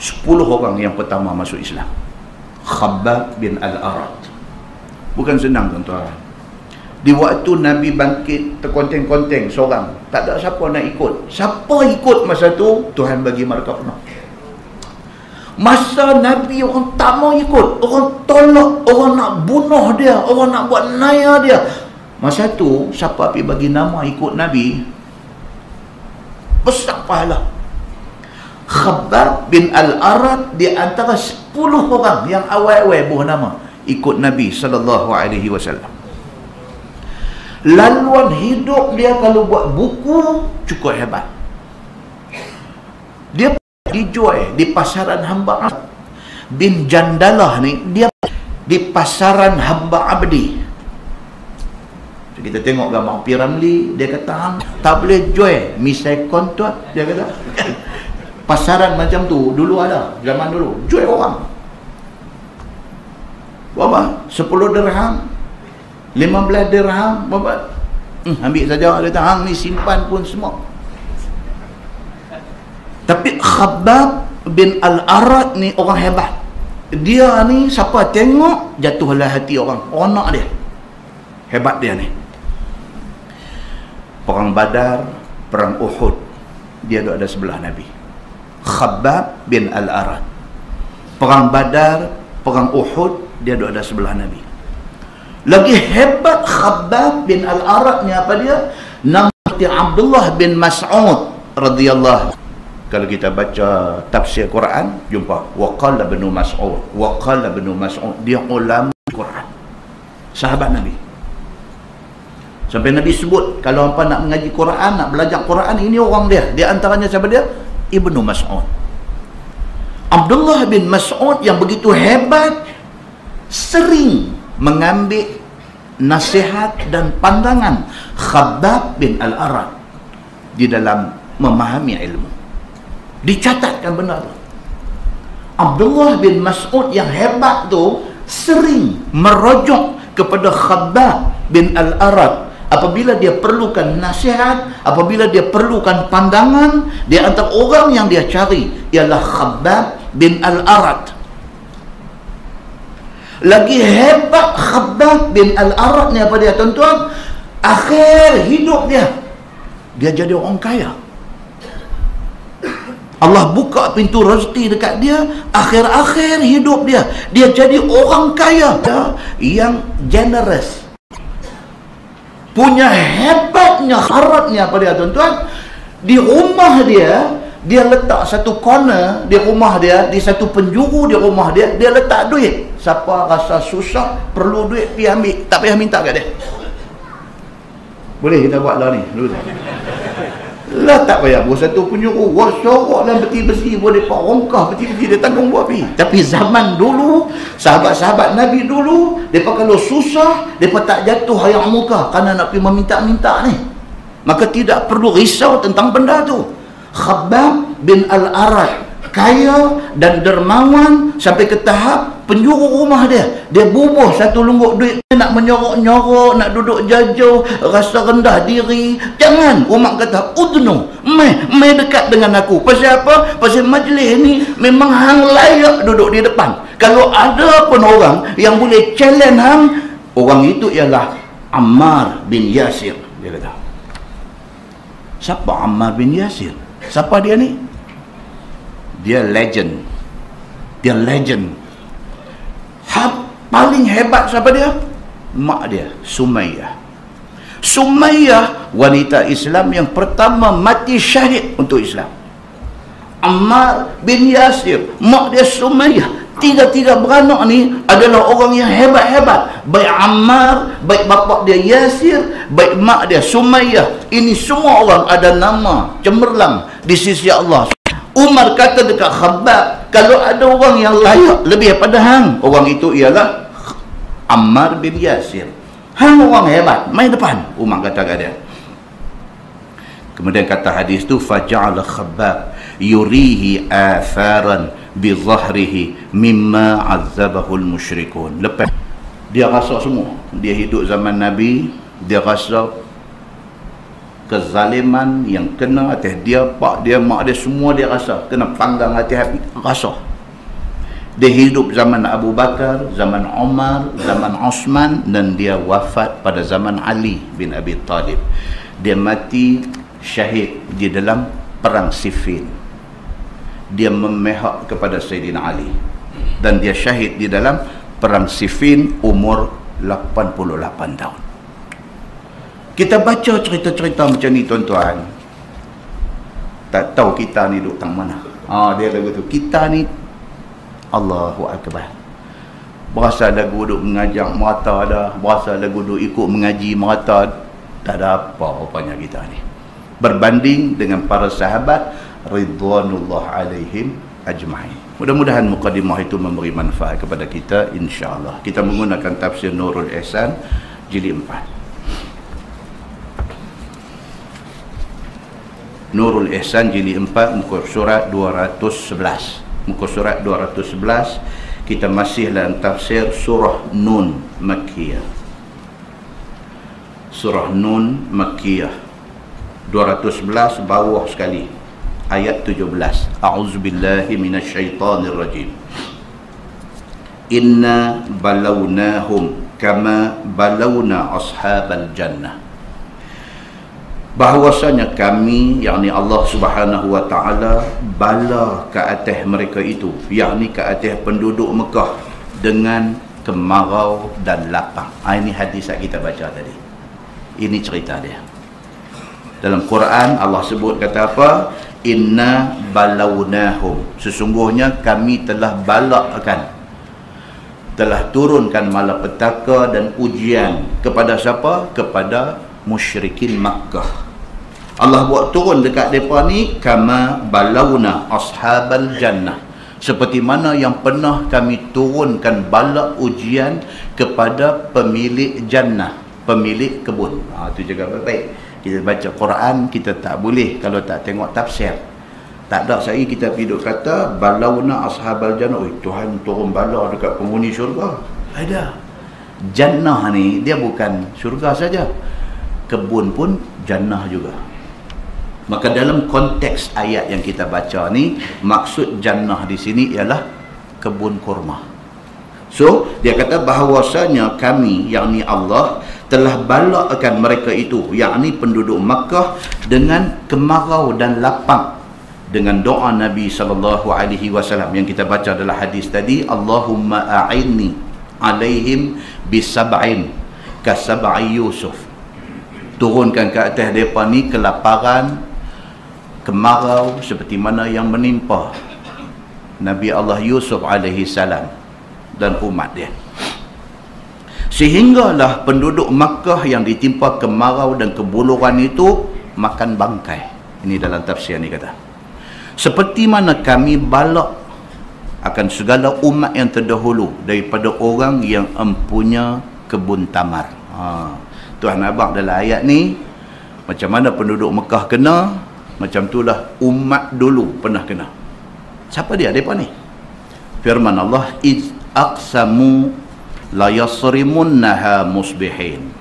10 orang yang pertama masuk Islam. Khabbab bin Al-Arat bukan senang tuan-tuan. Di waktu Nabi bangkit terkonteng-konteng seorang tak ada siapa nak ikut. Siapa ikut masa tu? Tuhan bagi markah penuh Masa Nabi orang tak mau ikut Orang tolak Orang nak bunuh dia Orang nak buat naya dia. Masa tu Siapa pergi bagi nama ikut Nabi? Besar pahala. Khabar bin Al-Arad Di antara 10 orang Yang awal-awal buah nama Ikut Nabi SAW Laluan hidup dia Kalau buat buku Cukup hebat. Dia dijual di pasaran hamba bin Jandalah ni dia di pasaran hamba abdi. Kita tengok gambar Piramli dia kata tak boleh jual misai kontrak dia kata. Pasaran macam tu dulu ada zaman dulu. Jual orang. Berapa? 10 dirham 15 dirham berapa? Hmm, ambil saja dia kata hang ni simpan pun semua Tapi Khabbab bin Al-Arad ni orang hebat. Dia ni siapa tengok jatuhlah hati orang. Orang nak dia. Hebat dia ni. Perang Badar, perang Uhud. Dia ada sebelah Nabi. Khabbab bin Al-Arad. Perang Badar, perang Uhud, dia ada sebelah Nabi. Lagi hebat Khabbab bin Al-Arad ni apa dia? Nama Abdullah bin Mas'ud radhiyallahu kalau kita baca tafsir Quran jumpa waqala bin Mas'ud waqala bin Mas'ud. Dia ulama Quran. Sahabat Nabi. Sampai Nabi sebut kalau apa nak mengaji Quran nak belajar Quran ini orang dia. Di antaranya siapa dia? Ibnu Mas'ud. Abdullah bin Mas'ud yang begitu hebat sering mengambil nasihat dan pandangan Khabbab bin Al-Arad di dalam memahami ilmu. Dicatatkan benar. Tu. Abdullah bin Mas'ud yang hebat tu sering merujuk kepada Khabbab bin Al-Arad. Apabila dia perlukan nasihat, apabila dia perlukan pandangan, di antara orang yang dia cari ialah Khabbab bin Al-Arad. Lagi hebat Khabbab bin Al-Arad ni apa dia tuan-tuan? Akhir hidup dia. Dia jadi orang kaya Allah buka pintu rezeki dekat dia akhir-akhir hidup dia. Dia jadi orang kaya yang generous. Punya hebatnya haratnya apa dia tuan-tuan di rumah dia dia letak satu corner di rumah dia di satu penjuru di rumah dia dia letak duit. Siapa rasa susah perlu duit pergi ambil. Tak payah minta kat dia. Boleh kita buat lah ni dulu lah tak payah buat satu penjuru buat sorok dan beti besi boleh pak rongkah beti besi dia tanggung buat pergi. Tapi zaman dulu sahabat-sahabat Nabi dulu mereka kalau susah mereka tak jatuh hayang muka. Kerana nak pergi meminta-minta ni. Maka tidak perlu risau tentang benda tu. Khabbab bin Al-Arad kaya dan dermawan sampai ke tahap penjuru rumah dia. Dia bubuh satu lungguk duit dia nak menyorok-nyorok nak duduk jauh rasa rendah diri. Jangan umat kata udnu meh meh dekat dengan aku. Pasal apa? Pasal majlis ni memang hang layak duduk di depan. Kalau ada pun orang yang boleh challenge hang orang itu ialah Ammar bin Yasir. Dia kata siapa Ammar bin Yasir? Siapa dia ni? Dia legend. Dia legend. Ha, paling hebat siapa dia? Mak dia, Sumayyah. Sumayyah wanita Islam yang pertama mati syahid untuk Islam. Ammar bin Yasir, mak dia Sumayyah tiga-tiga beranak ni adalah orang yang hebat-hebat baik Ammar baik bapak dia Yasir baik mak dia Sumayyah ini semua orang ada nama cemerlang di sisi Allah Umar kata dekat Khabbab kalau ada orang yang layak lebih daripada hang. Orang itu ialah Ammar bin Yasir. Hang orang hebat main depan. Umar kata kat dia. Kemudian kata hadis tu faja'ala Khabbab yurihi atharan bi zahrihi mimma azzabahul musyrikun. Lepas dia rasa semua. Dia hidup zaman nabi dia rasa kezaliman yang kena atas dia pak dia mak dia semua dia rasa. Kena panggang hati hati rasa. Dia hidup zaman Abu Bakar, zaman Umar, zaman Osman dan dia wafat pada zaman Ali bin Abi Talib. Dia mati syahid di dalam perang Siffin. Dia memihak kepada Sayyidina Ali. Dan dia syahid di dalam perang Siffin umur 88 tahun kita baca cerita-cerita macam ni tuan-tuan tak tahu kita ni duduk tang mana ha, dia lagu tu kita ni Allahu Akbar berasa lagu duduk mengajar merata ada berasa lagu duduk ikut mengaji merata tak ada apa rupanya kita ni berbanding dengan para sahabat ridwanullah alaihim ajma'in. Mudah-mudahan mukadimah itu memberi manfaat kepada kita insya-Allah. Kita menggunakan tafsir Nurul Ihsan jilid 4. Nurul Ihsan jilid 4 muka surat 211. Muka surat 211 kita masih dalam tafsir surah Nun Makkiyah. Surah Nun Makkiyah. 211 bawah sekali. Ayat 17 a'udzubillahi minasyaitonirrajim inna balawnahum kama balawna ashabal jannah bahwasanya kami yakni Allah Subhanahu wa taala bala ke atas mereka itu. Yakni ke atas penduduk Mekah dengan kemarau dan lapang. Ha, ini hadis yang kita baca tadi. Ini cerita dia. Dalam Quran Allah sebut kata apa? Inna balawnahum. Sesungguhnya kami telah balakkan telah turunkan malapetaka dan ujian kepada siapa? kepada musyrikin Makkah. Allah buat turun dekat mereka ni kama balawna ashabal jannah. Seperti mana yang pernah kami turunkan balak ujian kepada pemilik jannah pemilik kebun. Ha, itu juga baik-baik. Kita baca Quran kita tak boleh kalau tak tengok tafsir. Tak ada saya kita pergi duk kata balawna ashabal jannah. Oh, Tuhan turun bala dekat penghuni syurga. Ada. Jannah ni dia bukan syurga saja kebun pun jannah juga. Maka dalam konteks ayat yang kita baca ni maksud jannah di sini ialah kebun kurma. So dia kata bahawasanya kami yakni Allah telah balakkan mereka itu yakni penduduk Makkah dengan kemarau dan lapang. Dengan doa Nabi sallallahu alaihi wasallam yang kita baca adalah hadis tadi Allahumma a'inni alaihim bisab'in kasab'i Yusuf turunkan ke atas depa ni kelaparan kemarau seperti mana yang menimpa Nabi Allah Yusuf alaihi salam dan umat dia sehinggalah penduduk Makkah yang ditimpa kemarau dan kebuluran itu makan bangkai ini dalam tafsir ni kata seperti mana kami balak akan segala umat yang terdahulu daripada orang yang empunya kebun tamar. Ha. Tuhan Abang dalam ayat ni, macam mana penduduk Mekah kena, macam itulah umat dulu pernah kena. Siapa dia mereka ni? Firman Allah, Iz aqsamu la yasrimunnaha musbihin.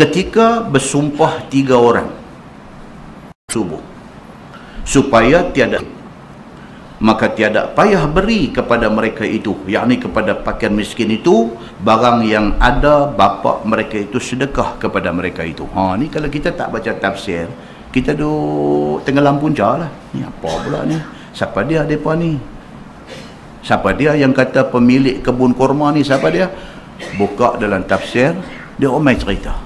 Ketika bersumpah tiga orang, subuh supaya tiada maka tiada payah beri kepada mereka itu yakni kepada pakaian miskin itu barang yang ada bapa mereka itu sedekah kepada mereka itu. Ha ni kalau kita tak baca tafsir kita duk tenggelam punca lah. Ni apa pula ni? Siapa dia depa ni? Siapa dia yang kata pemilik kebun kurma ni siapa dia? Buka dalam tafsir dia omai cerita.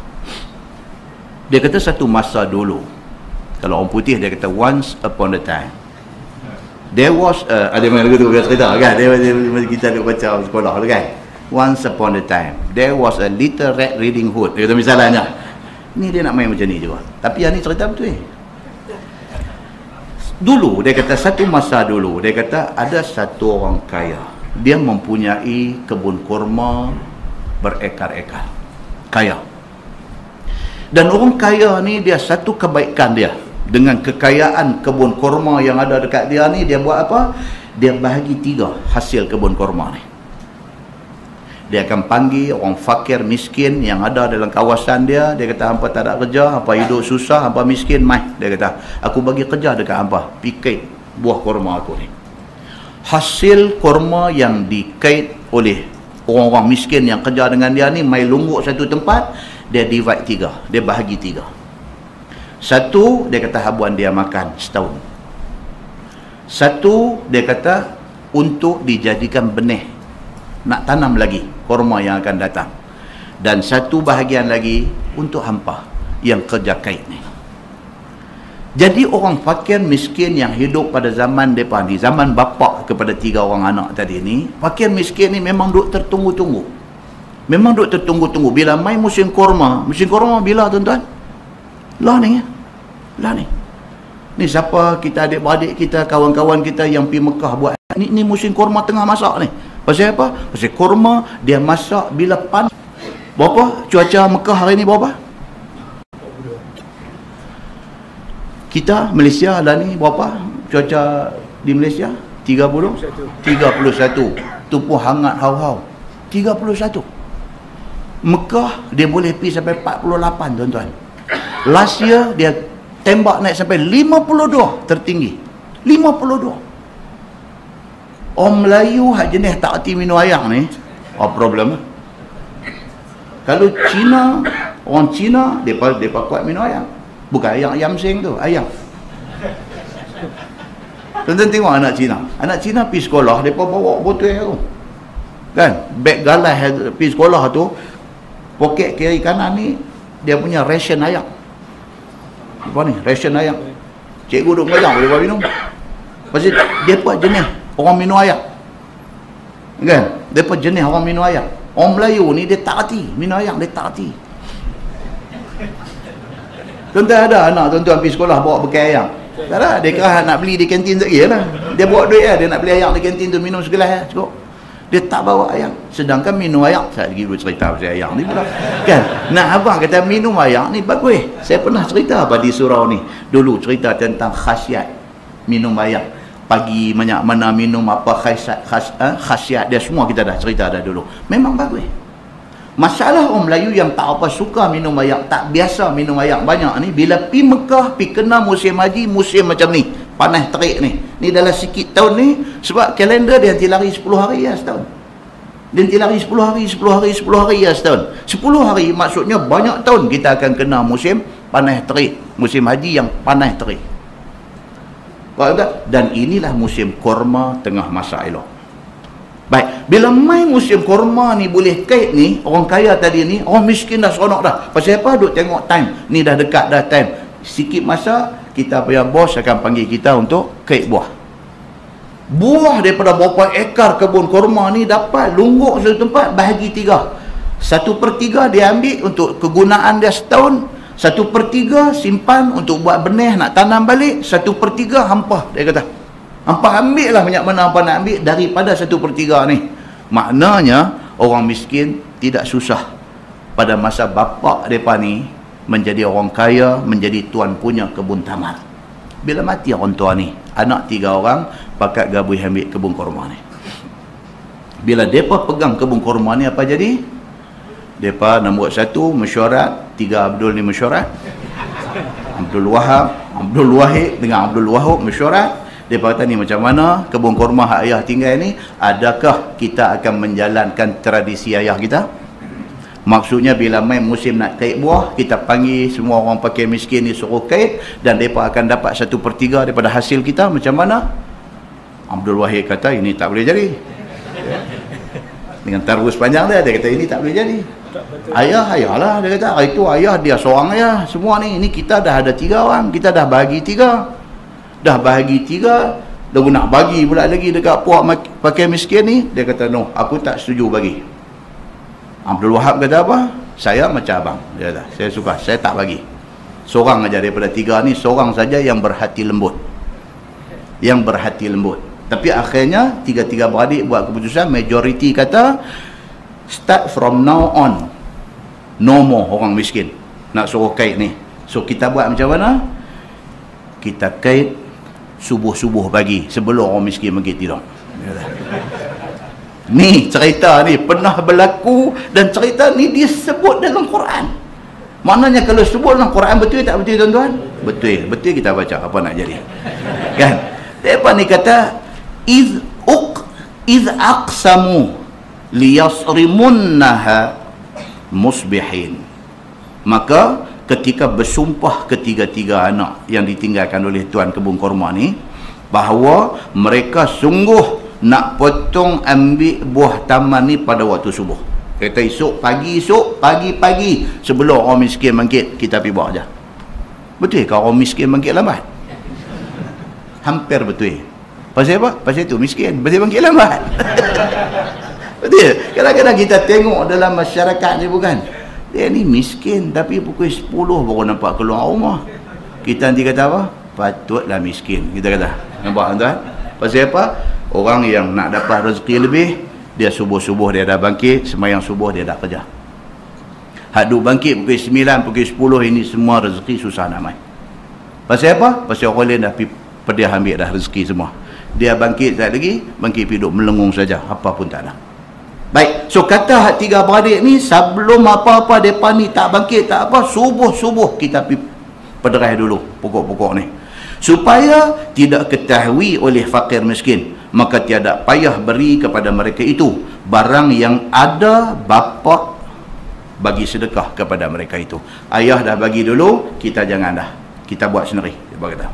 Dia kata satu masa dulu kalau orang putih dia kata once upon a time there was uh, ada mana tu cerita kan? Dia, dia, kita ada baca sekolah kan? Once upon a time there was a little red reading hood. Dia kata misalnya. Ni dia nak main macam ni juga tapi yang ni cerita betul eh? Dulu dia kata satu masa dulu dia kata ada satu orang kaya. Dia mempunyai kebun kurma berekar-ekar. Kaya. Dan orang kaya ni dia satu kebaikan dia dengan kekayaan kebun korma yang ada dekat dia ni dia buat apa? Dia bahagi tiga hasil kebun korma ni. Dia akan panggil orang fakir miskin yang ada dalam kawasan dia. Dia kata hampa tak ada kerja hampa hidup susah hampa miskin mai. Dia kata aku bagi kerja dekat hampa pikait buah korma aku ni. Hasil korma yang dikait oleh orang-orang miskin yang kerja dengan dia ni mai lungguk satu tempat dia divide tiga dia bahagi tiga satu, dia kata habuan dia makan setahun. Satu, dia kata untuk dijadikan benih. Nak tanam lagi korma yang akan datang. Dan satu bahagian lagi untuk hampa yang kerja kait ni. Jadi orang fakir miskin yang hidup pada zaman depan ni, zaman bapa kepada tiga orang anak tadi ni, fakir miskin ni memang duk tertunggu-tunggu. Memang duk tertunggu-tunggu. Bila main musim korma, musim korma bila tuan-tuan? Lah ni ya. Lah ni. Ni siapa kita adik-beradik kita, kawan-kawan kita yang pergi Mekah buat. Ni, ni musim korma tengah masak ni. Pasal apa? Pasal korma dia masak bila pan. Berapa cuaca Mekah hari ni berapa? Kita Malaysia lah ni berapa cuaca di Malaysia? 30? 31. Tu pun hangat hau-hau. 31. Mekah dia boleh pergi sampai 48 tuan-tuan. Last year dia tembak naik sampai 52 tertinggi. 52 orang Melayu hak jenis tak hati minum ayam ni apa problem? Kalau Cina orang Cina mereka, mereka kuat minum ayam. Bukan ayam ayam sing tu ayam. Tuan-tuan tengok anak Cina. Anak Cina pergi sekolah mereka bawa botol tu. Kan? Beg galah pergi sekolah tu poket kiri kanan ni dia punya ration ayam apa ni? Ration ayam. Cikgu duduk mengajar boleh buat minum? Pasal dia buat jenis orang minum ayam. Kan? Dia buat jenis orang minum ayam. Orang Melayu ni dia tak hati minum ayam dia tak hati tuan-tuan ada anak tuan-tuan pergi sekolah bawa bekal ayam? Tak ada. Dia kira nak beli di kantin sekali lah. Dia bawa duit lah. Dia nak beli ayam di kantin tu minum segelas lah cukup dia tak bawa ayam. Sedangkan minum ayam saya lagi bercerita pasal ayam ni pula. Kan? Nak abang kata minum ayam ni bagus. Saya pernah cerita apa di surau ni. Dulu cerita tentang khasiat minum ayam. Pagi banyak mana minum apa khasiat, khas, eh, khasiat dia semua kita dah cerita dah dulu. Memang bagus. Masalah orang Melayu yang tak apa suka minum ayam tak biasa minum ayam banyak ni bila pi Mekah pi kena musim haji musim macam ni panas terik ni. Ni dalam sikit tahun ni sebab kalender dia nanti lari 10 hari ya setahun. Dia nanti lari 10 hari 10 hari 10 hari ya setahun. 10 hari maksudnya banyak tahun kita akan kena musim panas terik. Musim haji yang panas terik. Dan inilah musim korma tengah masa elok. Baik bila main musim korma ni boleh kait ni orang kaya tadi ni orang miskin dah seronok dah. Pasal apa? Duk tengok time. Ni dah dekat dah time. Sikit masa kita punya bos akan panggil kita untuk kait buah. Buah daripada berapa ekar kebun korma ni dapat lungguk satu tempat bahagi tiga. Satu per tiga dia ambil untuk kegunaan dia setahun. Satu per tiga simpan untuk buat benih nak tanam balik. Satu per tiga hampah dia kata. Hampah ambil lah banyak mana apa nak ambil daripada satu per tiga ni. Maknanya orang miskin tidak susah pada masa bapak mereka ni menjadi orang kaya, menjadi tuan punya kebun tamar. Bila mati orang tua ni, anak tiga orang pakat gabui ambil kebun korma ni. Bila mereka pegang kebun korma ni, apa jadi? Mereka nombor satu, mesyuarat. Tiga Abdul ni mesyuarat. Abdul Wahab, Abdul Wahid dengan Abdul Wahab mesyuarat. Dia kata ni macam mana kebun korma ayah tinggal ni, adakah kita akan menjalankan tradisi ayah kita? Maksudnya bila main musim nak kait buah, kita panggil semua orang pakai miskin ni suruh kait dan mereka akan dapat satu per tiga daripada hasil kita. Macam mana? Abdul Wahid kata ini tak boleh jadi. Dengan tarus panjang dia, dia kata ini tak boleh jadi. Ayah, ayahlah. Dia kata, itu ayah, dia seorang ayah. Semua ni, ini kita dah ada tiga orang. Kita dah bagi tiga. Dah bagi tiga. Dah nak bagi pula lagi dekat puak pakai miskin ni. Dia kata, no, aku tak setuju bagi. Abdul Wahab kata apa? Saya macam abang. Dia kata, saya suka. Saya tak bagi. Seorang aja daripada tiga ni, seorang saja yang berhati lembut. Yang berhati lembut. Tapi akhirnya, tiga-tiga beradik buat keputusan, majoriti kata, start from now on, no more orang miskin. Nak suruh kait ni. So, kita buat macam mana? Kita kait subuh-subuh pagi, sebelum orang miskin pergi tidur. Ni cerita ni pernah berlaku dan cerita ni disebut dalam Quran. Maknanya kalau sebut dalam Quran betul tak betul tuan-tuan? Betul. Betul kita baca apa nak jadi. Kan? Depa ni kata iz uq iz aqsamu liyasrimunnaha musbihin. Maka ketika bersumpah ketiga-tiga anak yang ditinggalkan oleh tuan kebun korma ni bahawa mereka sungguh nak potong ambil buah taman ni pada waktu subuh. Kata esok pagi esok pagi-pagi sebelum orang miskin bangkit kita pergi buah je betul ke orang miskin bangkit lambat? Hampir betul. Pasal apa? pasal itu miskin pasal bangkit lambat. Betul? Kadang-kadang kita tengok dalam masyarakat ni bukan? Dia ni miskin tapi pukul 10 baru nampak keluar rumah. Kita nanti kata apa? patutlah miskin kita kata. Nampak tuan pasal apa? Orang yang nak dapat rezeki lebih dia subuh-subuh dia dah bangkit semayang subuh dia dah kerja. Hak duk bangkit pukul 9 pukul 10 ini semua rezeki susah nak main. Pasal apa? pasal orang lain dah pergi ambil dah rezeki semua. Dia bangkit tak lagi bangkit duk melengung saja apa pun tak ada. Baik so kata hak tiga beradik ni sebelum apa-apa mereka ni tak bangkit tak apa subuh-subuh kita pergi pederai dulu pokok-pokok ni. Supaya tidak ketahui oleh fakir miskin maka tiada payah beri kepada mereka itu. Barang yang ada bapa bagi sedekah kepada mereka itu. Ayah dah bagi dulu kita jangan dah. Kita buat sendiri dia berkata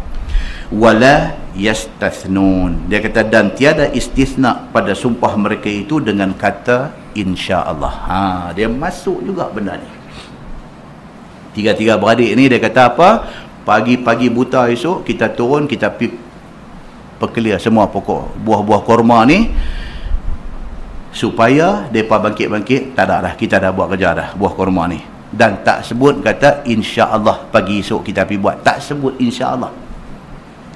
wala yastathnun. Dia kata dan tiada istisna pada sumpah mereka itu dengan kata insya-Allah. Ha dia masuk juga benda ni. Tiga-tiga beradik ni dia kata apa? Pagi-pagi buta esok kita turun kita pergi perkelia semua pokok buah-buah korma ni supaya mereka bangkit-bangkit tak ada dah kita dah buat kerja dah buah korma ni. Dan tak sebut kata insya-Allah pagi esok kita pergi buat. Tak sebut insya-Allah.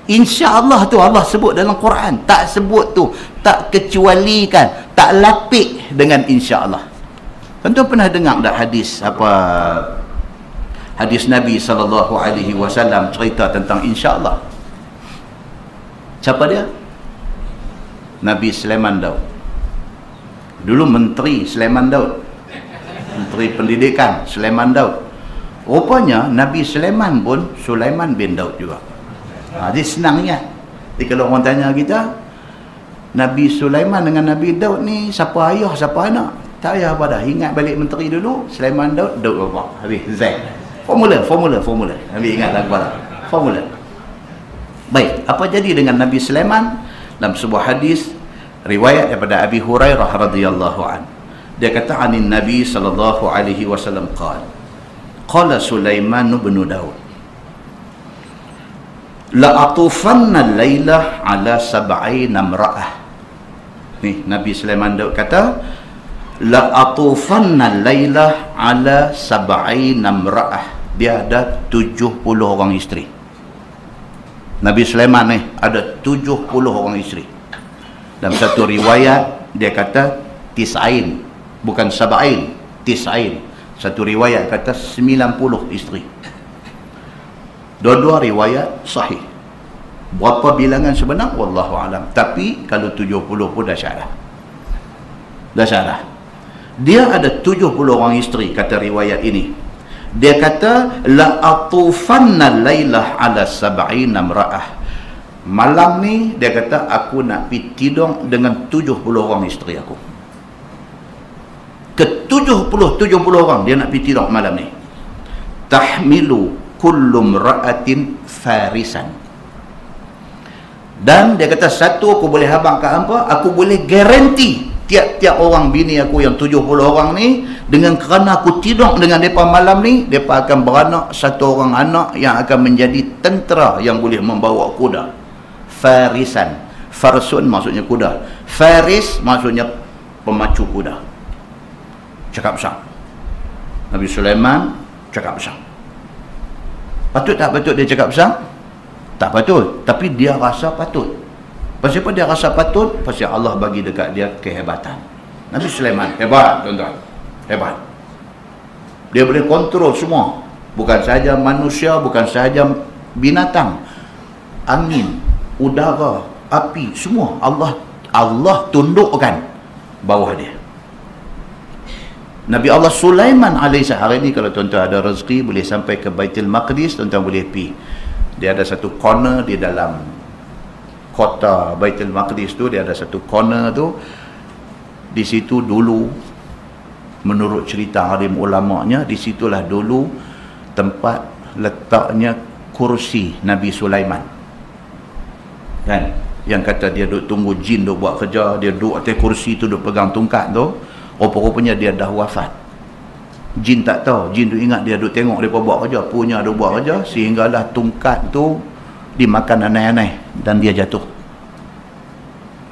insya-Allah tu Allah sebut dalam Quran. Tak sebut tu tak kecualikan tak lapik dengan insya-Allah. Tentu pernah dengar tak hadis apa hadis Nabi sallallahu alaihi wasallam cerita tentang insya-Allah Siapa dia? Nabi Sulaiman Daud. Dulu menteri Sulaiman Daud. Menteri Pendidikan Sulaiman Daud. Rupanya Nabi Sulaiman pun Sulaiman bin Daud juga. Ha, jadi senangnya. Jadi kalau orang tanya kita, Nabi Sulaiman dengan Nabi Daud ni siapa ayah, siapa anak? Tak payah apa dah. Ingat balik menteri dulu, Sulaiman Daud, Daud apa? Habis, Z. Formula, formula, formula. Habis ingat lagu lah. Formula. Baik, apa jadi dengan Nabi Sulaiman? Dalam sebuah hadis riwayat daripada Abi Hurairah radhiyallahu an. Dia kata anin Nabi sallallahu alaihi wasallam qala Qala Sulaiman bin Daud La atufanna al-laila ala sab'i namra'ah. Ni Nabi Sulaiman Daud kata La atufanna al-laila ala sab'i namra'ah. Dia ada 70 orang isteri. Nabi Sulaiman ni ada 70 orang isteri. Dalam satu riwayat dia kata tis'ain bukan sab'ain, tis'ain. Satu riwayat kata 90 isteri. Dua-dua riwayat sahih. Berapa bilangan sebenar wallahu alam. Tapi kalau 70 pun dah syarah. Dah syarah. Dia ada 70 orang isteri kata riwayat ini dia kata la atufanna lailah ala sab'ina imra'ah. Malam ni dia kata aku nak pi tidur dengan 70 orang isteri aku. Ke 70 70 orang dia nak pi tidur malam ni. Tahmilu kullu imra'atin farisan. Dan dia kata satu aku boleh habang kat hangpa aku boleh garanti tiap-tiap orang bini aku yang 70 orang ni dengan kerana aku tidur dengan mereka malam ni mereka akan beranak satu orang anak yang akan menjadi tentera yang boleh membawa kuda. Farisan. Farsun maksudnya kuda. Faris maksudnya pemacu kuda. Cakap besar. Nabi Sulaiman cakap besar. Patut tak patut dia cakap besar? Tak patut. Tapi dia rasa patut Pasal apa dia rasa patut? Pasal Allah bagi dekat dia kehebatan. Nabi Sulaiman hebat tuan-tuan. Hebat. Dia boleh kontrol semua. Bukan sahaja manusia, bukan sahaja binatang. Angin, udara, api, semua Allah Allah tundukkan bawah dia. Nabi Allah Sulaiman AS hari ini kalau tuan-tuan ada rezeki boleh sampai ke Baitul Maqdis tuan-tuan boleh pergi. Dia ada satu corner di dalam kota Baitul Maqdis tu dia ada satu corner tu. Di situ dulu menurut cerita alim ulama'nya di situlah dulu tempat letaknya kursi Nabi Sulaiman. Kan? Yang kata dia duduk tunggu jin duduk buat kerja dia duduk atas kursi tu duduk pegang tungkat tu rupa-rupanya dia dah wafat. Jin tak tahu. Jin tu ingat dia duduk tengok dia buat kerja punya duduk buat kerja sehinggalah tungkat tu dimakan aneh-aneh dan dia jatuh.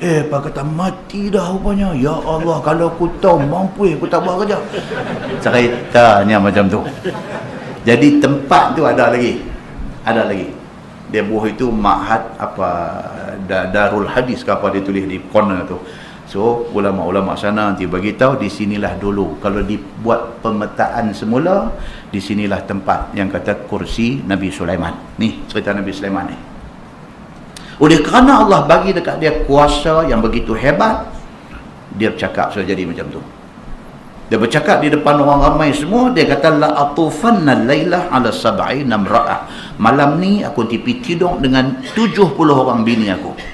Eh pak kata mati dah rupanya. Ya Allah kalau aku tahu mampu aku tak buat kerja. Ceritanya macam tu. Jadi tempat tu ada lagi. Ada lagi. Dia buah itu ma'had apa darul hadis ke apa dia tulis di corner tu so ulama-ulama sana nanti bagi tahu di sinilah dulu. Kalau dibuat pemetaan semula di sinilah tempat yang kata kursi Nabi Sulaiman. Ni cerita Nabi Sulaiman ni. Oleh kerana Allah bagi dekat dia kuasa yang begitu hebat dia bercakap sudah jadi macam tu. Dia bercakap di depan orang ramai semua dia kata la atufanna lailah ala sab'i namra'ah. Malam ni aku tipi tidur dengan 70 orang bini aku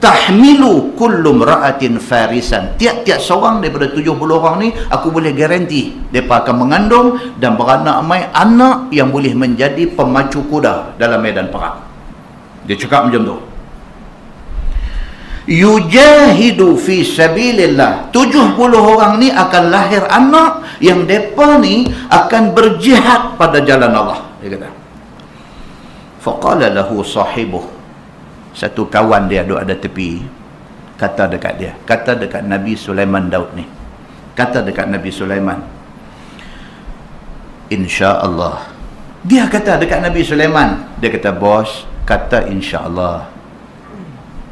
tahmilu kullu mra'atin farisan. Tiap-tiap seorang daripada 70 orang ni aku boleh garanti mereka akan mengandung dan beranak mai anak yang boleh menjadi pemacu kuda dalam medan perang. Dia cakap macam tu. Yujahidu fi sabilillah. 70 orang ni akan lahir anak yang mereka ni akan berjihad pada jalan Allah dia kata. Faqala lahu sahibuh satu kawan dia duduk ada tepi kata dekat dia. Kata dekat Nabi Sulaiman Daud ni. Kata dekat Nabi Sulaiman insya-Allah. Dia kata dekat Nabi Sulaiman. Dia kata bos kata insya-Allah.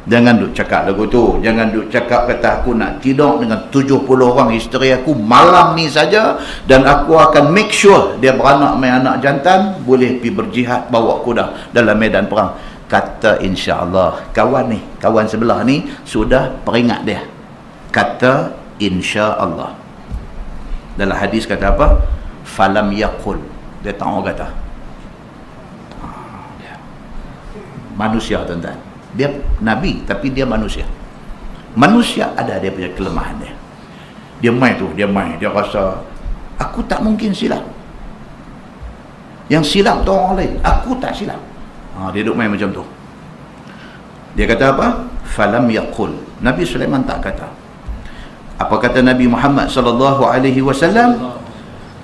Jangan duk cakap lagu tu. Jangan duk cakap kata aku nak tidur dengan 70 orang isteri aku malam ni saja dan aku akan make sure dia beranak main anak jantan boleh pergi berjihad bawa kuda dalam medan perang kata insya-Allah kawan ni kawan sebelah ni sudah peringat dia. Kata insya-Allah. Dalam hadis kata apa? Falam yaqul. Dia tak mau kata. Manusia tuan-tuan. Dia nabi tapi dia manusia. Manusia ada dia punya kelemahan dia. Dia main tu dia main dia rasa aku tak mungkin silap. Yang silap tu orang lain. Aku tak silap Ha, dia duduk main macam tu. Dia kata apa? Falam yaqul. Nabi Sulaiman tak kata. Apa kata Nabi Muhammad sallallahu alaihi wasallam?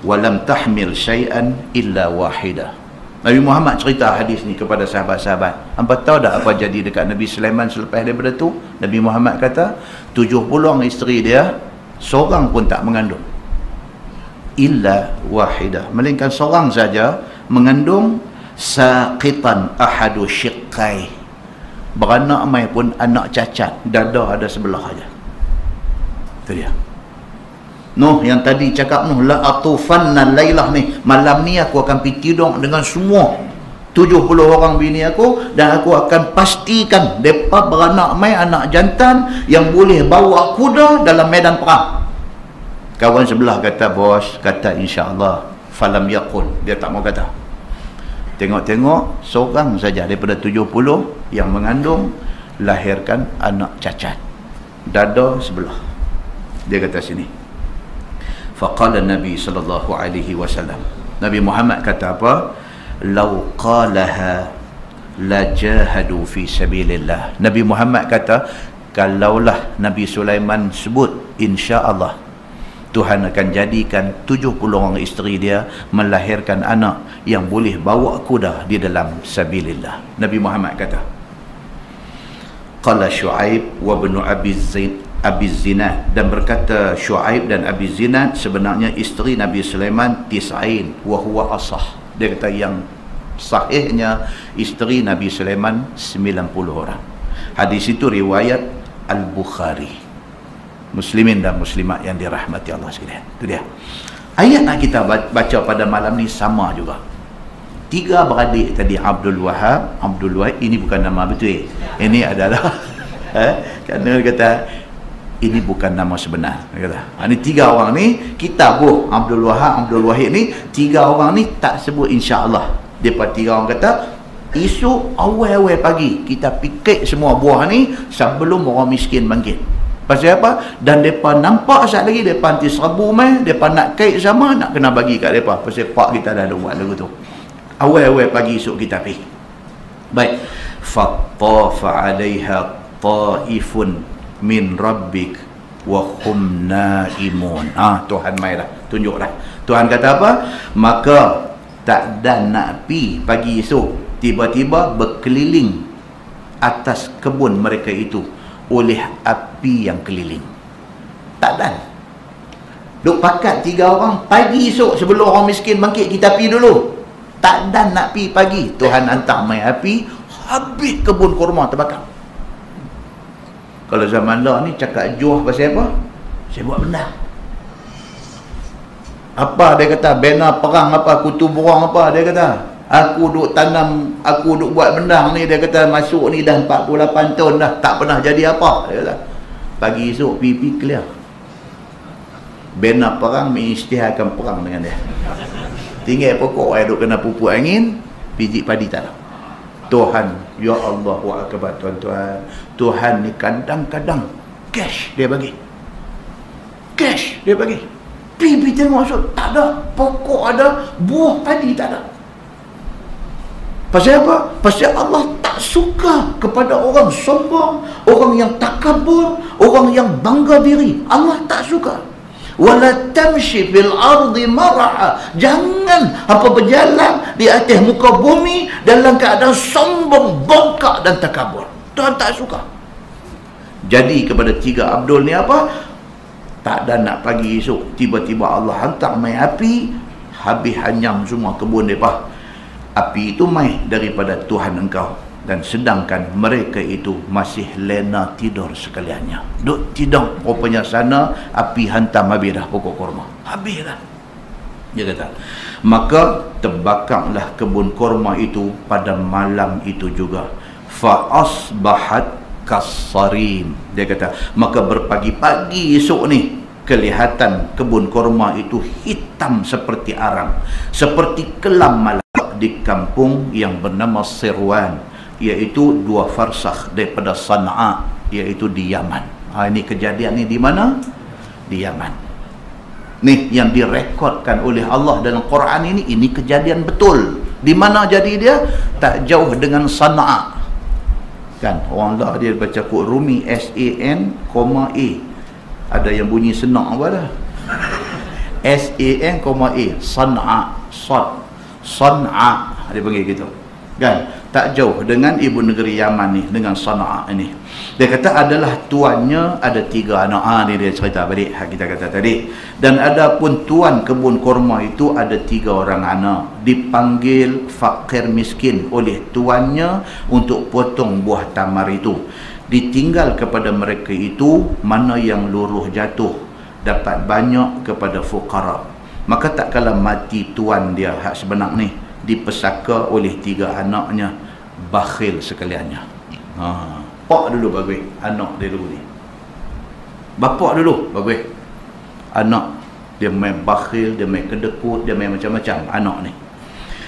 Walam tahmil syai'an illa wahida. Nabi Muhammad cerita hadis ni kepada sahabat-sahabat. Hampa tahu tak apa jadi dekat Nabi Sulaiman selepas daripada tu? Nabi Muhammad kata, 70 isteri dia, seorang pun tak mengandung. Illa wahida. Melainkan seorang saja mengandung saqitan ahadu syiqqai. Beranak mai pun anak cacat. Dada ada sebelah aja. Itu dia. Nuh yang tadi cakap Nuh la atufanna lailah ni. Malam ni aku akan pergi tidur dengan semua 70 orang bini aku dan aku akan pastikan depa beranak mai anak jantan yang boleh bawa kuda dalam medan perang. Kawan sebelah kata bos kata insyaallah falam yaqul. Dia tak mau kata Tengok-tengok seorang saja daripada 70 yang mengandung lahirkan anak cacat. Dada sebelah. Dia kata sini. Faqala Nabi sallallahu alaihi wasallam. Nabi Muhammad kata apa? Lau qalaha la jahadu fi sabilillah. Nabi Muhammad kata kalaulah Nabi Sulaiman sebut insya-Allah Tuhan akan jadikan 70 orang isteri dia melahirkan anak yang boleh bawa kuda di dalam sabilillah. Nabi Muhammad kata. Qala Shu'aib wa ibn Abi Zain Abi Zinad dan berkata Shu'aib dan Abi Zinad sebenarnya isteri Nabi Sulaiman tis'ain wa huwa asah. Dia kata yang sahihnya isteri Nabi Sulaiman 90 orang. Hadis itu riwayat Al-Bukhari muslimin dan muslimat yang dirahmati Allah sekalian. Itu dia. Ayat nak kita baca pada malam ni sama juga. Tiga beradik tadi Abdul Wahab, Abdul Wahab ini bukan nama betul. Ini adalah eh kerana kata ini bukan nama sebenar. Dia kata, ini tiga orang ni kita buh Abdul Wahab, Abdul Wahid ni tiga orang ni tak sebut insya-Allah. Depa tiga orang kata Esok awal-awal pagi kita pikir semua buah ni sebelum orang miskin bangkit. Pasal apa? Dan mereka nampak saat lagi mereka nanti serbu mai, mereka nak kait sama, nak kena bagi kat mereka. Pasal pak kita dah ada buat lagu tu. Awal-awal pagi esok kita pergi. Baik. Fattafa alaiha taifun min rabbik wa hum naimun. Ah Tuhan mai dah. Tunjuk dah. Tuhan kata apa? Maka tak ada nak pi pagi esok. Tiba-tiba berkeliling atas kebun mereka itu oleh api yang keliling. Tak dan? Duk pakat tiga orang pagi esok sebelum orang miskin bangkit kita pi dulu. Tak dan nak pi pagi. Tuhan hantar main api habis kebun kurma terbakar. Kalau zaman lah ni cakap juah pasal apa? Saya buat benda. Apa dia kata? Bena perang apa? Kutu burung apa? Dia kata aku duk tanam aku duk buat bendang ni dia kata masuk ni dah 48 tahun dah tak pernah jadi apa. Dia kata pagi esok pipi clear bena perang mengisytiharkan perang dengan dia. Tinggal pokok air duk kena pupuk angin biji padi tak Tuhan ya Allah wa akbar tuan-tuan. Tuhan ni kadang-kadang cash dia bagi. Cash dia bagi. Pergi tengok so, tak ada. Pokok ada buah padi tak ada. Pasal apa? pasal Allah tak suka kepada orang sombong orang yang takabur orang yang bangga diri. Allah tak suka. Wala tamshi fil ardi maraha jangan apa berjalan di atas muka bumi dalam keadaan sombong bongkak dan takabur. Tuhan tak suka. Jadi kepada tiga Abdul ni apa? Tak ada nak pagi esok. Tiba-tiba Allah hantar mai api. Habis hanyam semua kebun mereka api itu mai daripada Tuhan engkau dan sedangkan mereka itu masih lena tidur sekaliannya. Duk tidur rupanya sana api hantam habis dah pokok korma. Habis dah. Dia kata maka terbakarlah kebun korma itu pada malam itu juga. Fa asbahat kasarim. Dia kata maka berpagi-pagi esok ni kelihatan kebun korma itu hitam seperti arang seperti kelam malam di kampung yang bernama Sirwan iaitu dua farsakh daripada Sana'a iaitu di Yaman. Ha, ini kejadian ni di mana? Di Yaman. Ni yang direkodkan oleh Allah dalam Quran ini ini kejadian betul. Di mana jadi dia? Tak jauh dengan Sana'a. Kan orang lah dia baca kod Rumi S A N, A. Ada yang bunyi senang apa dah? S A N, A. Sana'a. Sad. Sana'a. Dia panggil gitu. Kan? Tak jauh dengan ibu negeri Yaman ni dengan Sana'a ini. Dia kata adalah tuannya ada tiga anak. Ah ni dia cerita balik kita kata tadi. Dan ada pun tuan kebun korma itu ada tiga orang anak. Dipanggil fakir miskin oleh tuannya untuk potong buah tamar itu. Ditinggal kepada mereka itu mana yang luruh jatuh dapat banyak kepada fukara maka tak kala mati tuan dia hak sebenar ni dipesaka oleh tiga anaknya bakhil sekaliannya. Ha. Pak dulu bagus, anak dia dulu ni. Bapak dulu bagus. Anak dia main bakhil, dia main kedekut, dia main macam-macam anak ni.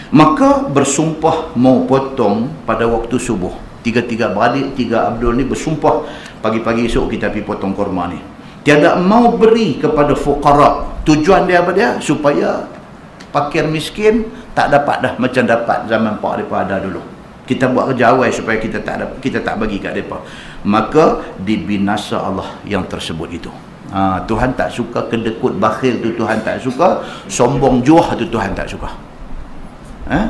Maka bersumpah mau potong pada waktu subuh. Tiga-tiga beradik, tiga Abdul ni bersumpah pagi-pagi esok kita pergi potong korma ni. Tiada mau beri kepada fuqara. Tujuan dia apa dia? Supaya pakir miskin tak dapat dah macam dapat zaman pak depa ada dulu kita buat kerja awal supaya kita tak dapat, kita tak bagi kat depa. Maka dibinasa Allah yang tersebut itu. Ha, Tuhan tak suka kedekut bakhil tu Tuhan tak suka sombong juah tu Tuhan tak suka. Ha?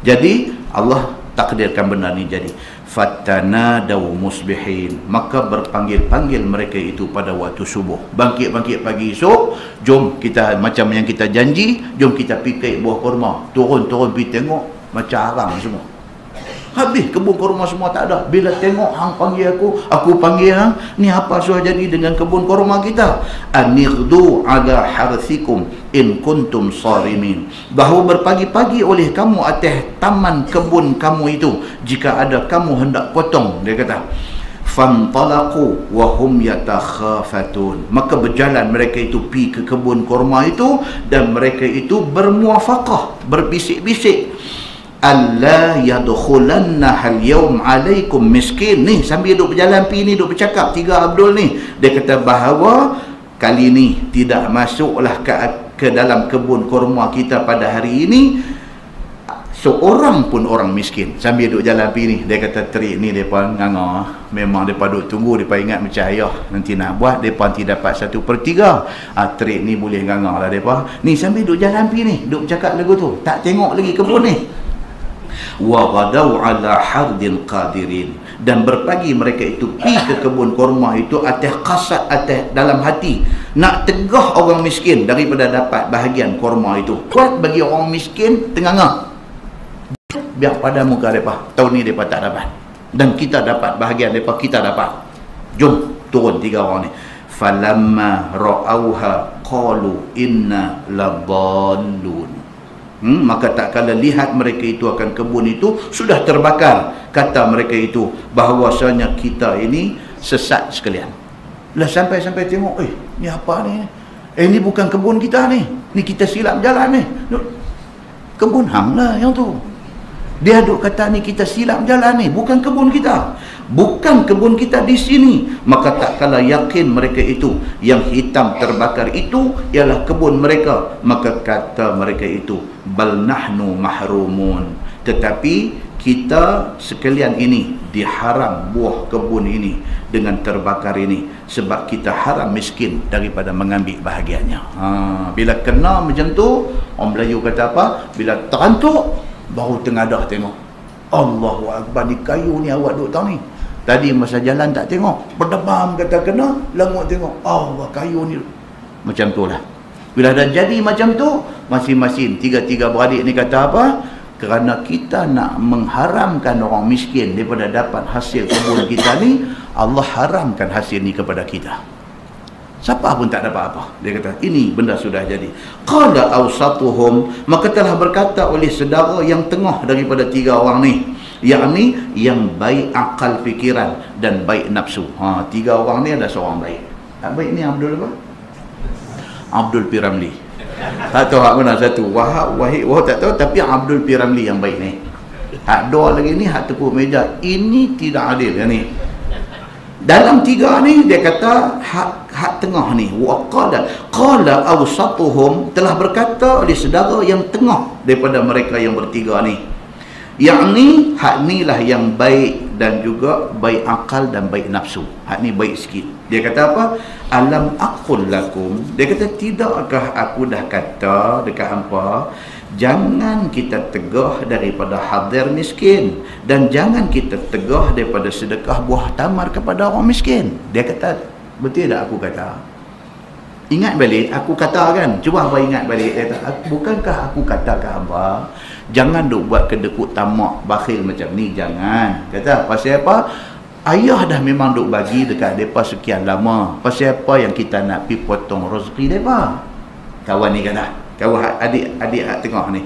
jadi Allah takdirkan benda ni jadi. Fatana daw musbihin. Maka berpanggil-panggil mereka itu pada waktu subuh. Bangkit-bangkit pagi esok jom kita macam yang kita janji jom kita pikir buah kurma. Turun-turun pergi tengok macam arang semua Habis kebun kurma semua tak ada. Bila tengok hang panggil aku, aku panggil hang, ni apa sudah jadi dengan kebun kurma kita? Anirdu ala harthikum in kuntum sarimin. Bahawa berpagi-pagi oleh kamu atas taman kebun kamu itu jika ada kamu hendak potong, dia kata. Fantalaqu wa hum yatakhafatun. Maka berjalan mereka itu pi ke kebun kurma itu dan mereka itu bermuafaqah, berbisik-bisik alla yadkhulanna hal yawm alaikum miskin. Ni sambil duduk berjalan pi ni duduk bercakap. Tiga Abdul ni dia kata bahawa kali ni tidak masuklah ke ke dalam kebun kurma kita pada hari ini. Seorang pun orang miskin. Sambil duduk jalan pi ni dia kata trik ni depa nganga. Memang depa duduk tunggu depa ingat macam ayah nanti nak buat depa nanti dapat satu per tiga. Trik ni boleh nganga lah depa. Ni sambil duduk jalan pi ni duduk cakap lagu tu. Tak tengok lagi kebun ni wa ghadaw ala hardin qadirin. Dan berpagi mereka itu pi ke kebun kurma itu atas kasat atas dalam hati. Nak tegah orang miskin daripada dapat bahagian kurma itu. Kuat bagi orang miskin tengah biar pada muka mereka. Tahun ni mereka tak dapat. Dan kita dapat bahagian mereka kita dapat. Jom turun tiga orang ni. Falamma ra'auha qalu inna ladallun hmm, maka tak kala lihat mereka itu akan kebun itu sudah terbakar kata mereka itu bahawasanya kita ini sesat sekalian lah sampai-sampai tengok eh ni apa ni Eh ni bukan kebun kita ni. Ni kita silap jalan ni. Kebun hang lah yang tu. Dia duk kata ni kita silap jalan ni. Bukan kebun kita. Bukan kebun kita di sini. Maka tak kala yakin mereka itu. Yang hitam terbakar itu ialah kebun mereka. Maka kata mereka itu. Bal nahnu mahrumun. Tetapi kita sekalian ini diharam buah kebun ini dengan terbakar ini sebab kita haram miskin daripada mengambil bahagiannya ha, bila kena macam tu orang Melayu kata apa bila terantuk baru tengadah tengok Allahu Akbar ni kayu ni awak duduk tahu ni tadi masa jalan tak tengok. Berdebam kata kena lengut tengok. Allah kayu ni. Macam tu lah. Bila dah jadi macam tu masing-masing tiga-tiga beradik ni kata apa? Kerana kita nak mengharamkan orang miskin daripada dapat hasil kebun kita ni Allah haramkan hasil ni kepada kita. Siapa pun tak dapat apa. Dia kata ini benda sudah jadi. Qala awsatuhum maka telah berkata oleh saudara yang tengah daripada tiga orang ni yakni yang baik akal fikiran dan baik nafsu. Ha tiga orang ni ada seorang baik. Baik ni Abdul apa? Abdul Piramli. Tak tahu hak mana satu. Wahab Wahid Wahab tak tahu. Tapi Abdul Piramli yang baik ni. Hak dua lagi ni hak tepuk meja. Ini tidak adil ya ni. Dalam tiga ni dia kata hak hak tengah ni. Waqala qala awsatuhum telah berkata oleh saudara yang tengah daripada mereka yang bertiga ni yakni hak ni lah yang baik dan juga baik akal dan baik nafsu. Hak ni baik sikit. Dia kata apa? Alam aqul lakum. Dia kata tidakkah aku dah kata dekat hampa jangan kita tegah daripada hadir miskin dan jangan kita tegah daripada sedekah buah tamar kepada orang miskin. Dia kata betul tak aku kata ingat balik aku kata kan cuba apa ingat balik dia kata bukankah aku kata ke hamba jangan duk buat kedekut tamak bakhil macam ni jangan. Kata pasal apa? Ayah dah memang duk bagi dekat depa sekian lama. Pasal apa yang kita nak pi potong rezeki depa? Kawan ni kata kawan adik adik tengah ni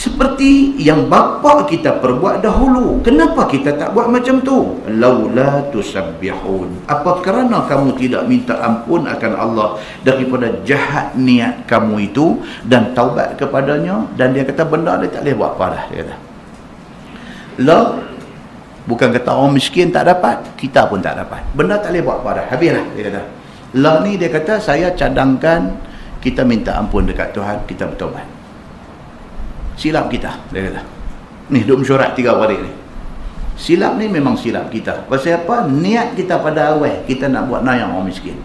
seperti yang bapa kita perbuat dahulu. Kenapa kita tak buat macam tu? Laula tusabbihun. Apa kerana kamu tidak minta ampun akan Allah daripada jahat niat kamu itu dan taubat kepadanya? Dan dia kata benda dia tak boleh buat apa dah dia kata. La bukan kata orang miskin tak dapat kita pun tak dapat. Benda tak boleh buat apa dah habislah dia kata. La ni dia kata saya cadangkan kita minta ampun dekat Tuhan kita bertobat silap kita dia kata. Ni duk mesyuarat tiga warik ni. Silap ni memang silap kita. Pasal apa? Niat kita pada awal kita nak buat nayang orang miskin.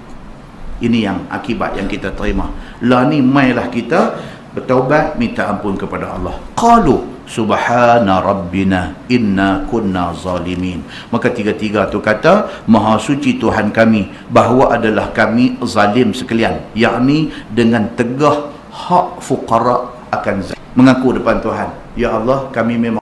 Ini yang akibat yang kita terima. Lah ni mailah kita bertaubat minta ampun kepada Allah. Qalu subhana rabbina inna kunna zalimin. Maka tiga-tiga tu kata maha suci Tuhan kami bahawa adalah kami zalim sekalian. Yakni dengan tegah hak fuqara akan zalim mengaku depan Tuhan. Ya Allah kami memang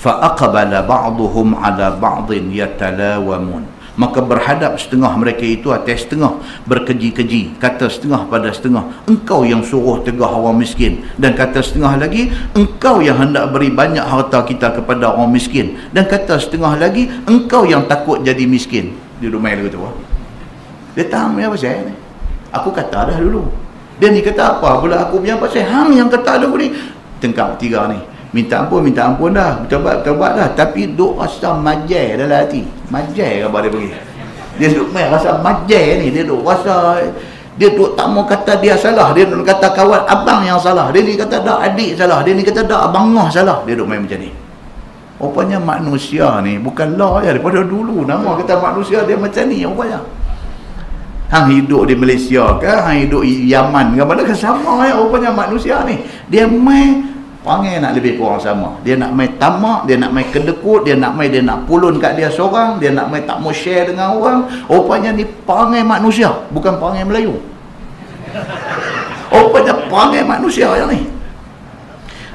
fa aqbala ba'dhum ala ba'dhin yatalawamun. Maka berhadap setengah mereka itu atas setengah berkeji-keji kata setengah pada setengah engkau yang suruh tegah orang miskin. Dan kata setengah lagi engkau yang hendak beri banyak harta kita kepada orang miskin. Dan kata setengah lagi engkau yang takut jadi miskin. Dia duduk main tu dia tahu apa saya ni? Aku kata dah dulu. Dia ni kata apa pula aku punya pasal hang yang kata dulu ni tengkap tiga ni. Minta ampun minta ampun dah. Bertobat bertobat dah. Tapi duk rasa majai dalam hati. Majai apa dia pergi dia duk main rasa majai ni. Dia duk rasa dia duk tak mau kata dia salah. Dia duk kata kawan abang yang salah. Dia ni kata dak adik salah. Dia ni kata dak abang ngah salah. Dia duk main macam ni. Rupanya manusia ni bukan lah ya. Daripada dulu nama kata manusia dia macam ni rupanya. Hang hidup di Malaysia ke? Hang hidup di Yaman ke? Mana ke sama ya rupanya manusia ni. Dia main Panggil nak lebih kurang sama. Dia nak main tamak, dia nak main kedekut, dia nak main dia nak pulun kat dia seorang, dia nak main tak mau share dengan orang. Rupanya ni panggil manusia, bukan panggil Melayu. Rupanya panggil manusia yang ni.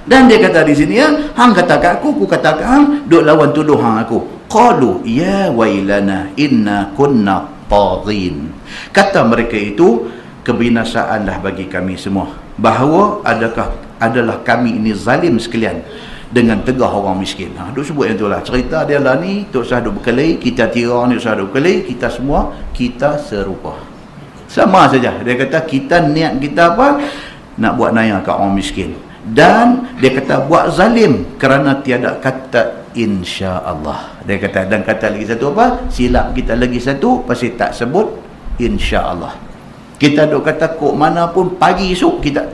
Dan dia kata di sini ya, hang kata kat aku, aku kata kat hang, duk lawan tuduh hang aku. Qalu ya wailana inna kunna taghin. Kata mereka itu kebinasaanlah bagi kami semua. Bahawa adakah adalah kami ini zalim sekalian dengan tegah orang miskin. Ha, duk sebut yang itulah. Cerita dia lah ni, Tok Sah duk berkeli, kita tira ni Tok Sah duk berkeli, kita semua, kita serupa. sama saja dia kata kita niat kita apa nak buat naya kat orang miskin dan dia kata buat zalim kerana tiada kata insya Allah dia kata dan kata lagi satu apa silap kita lagi satu pasti tak sebut insya Allah kita duk kata kok mana pun pagi esok kita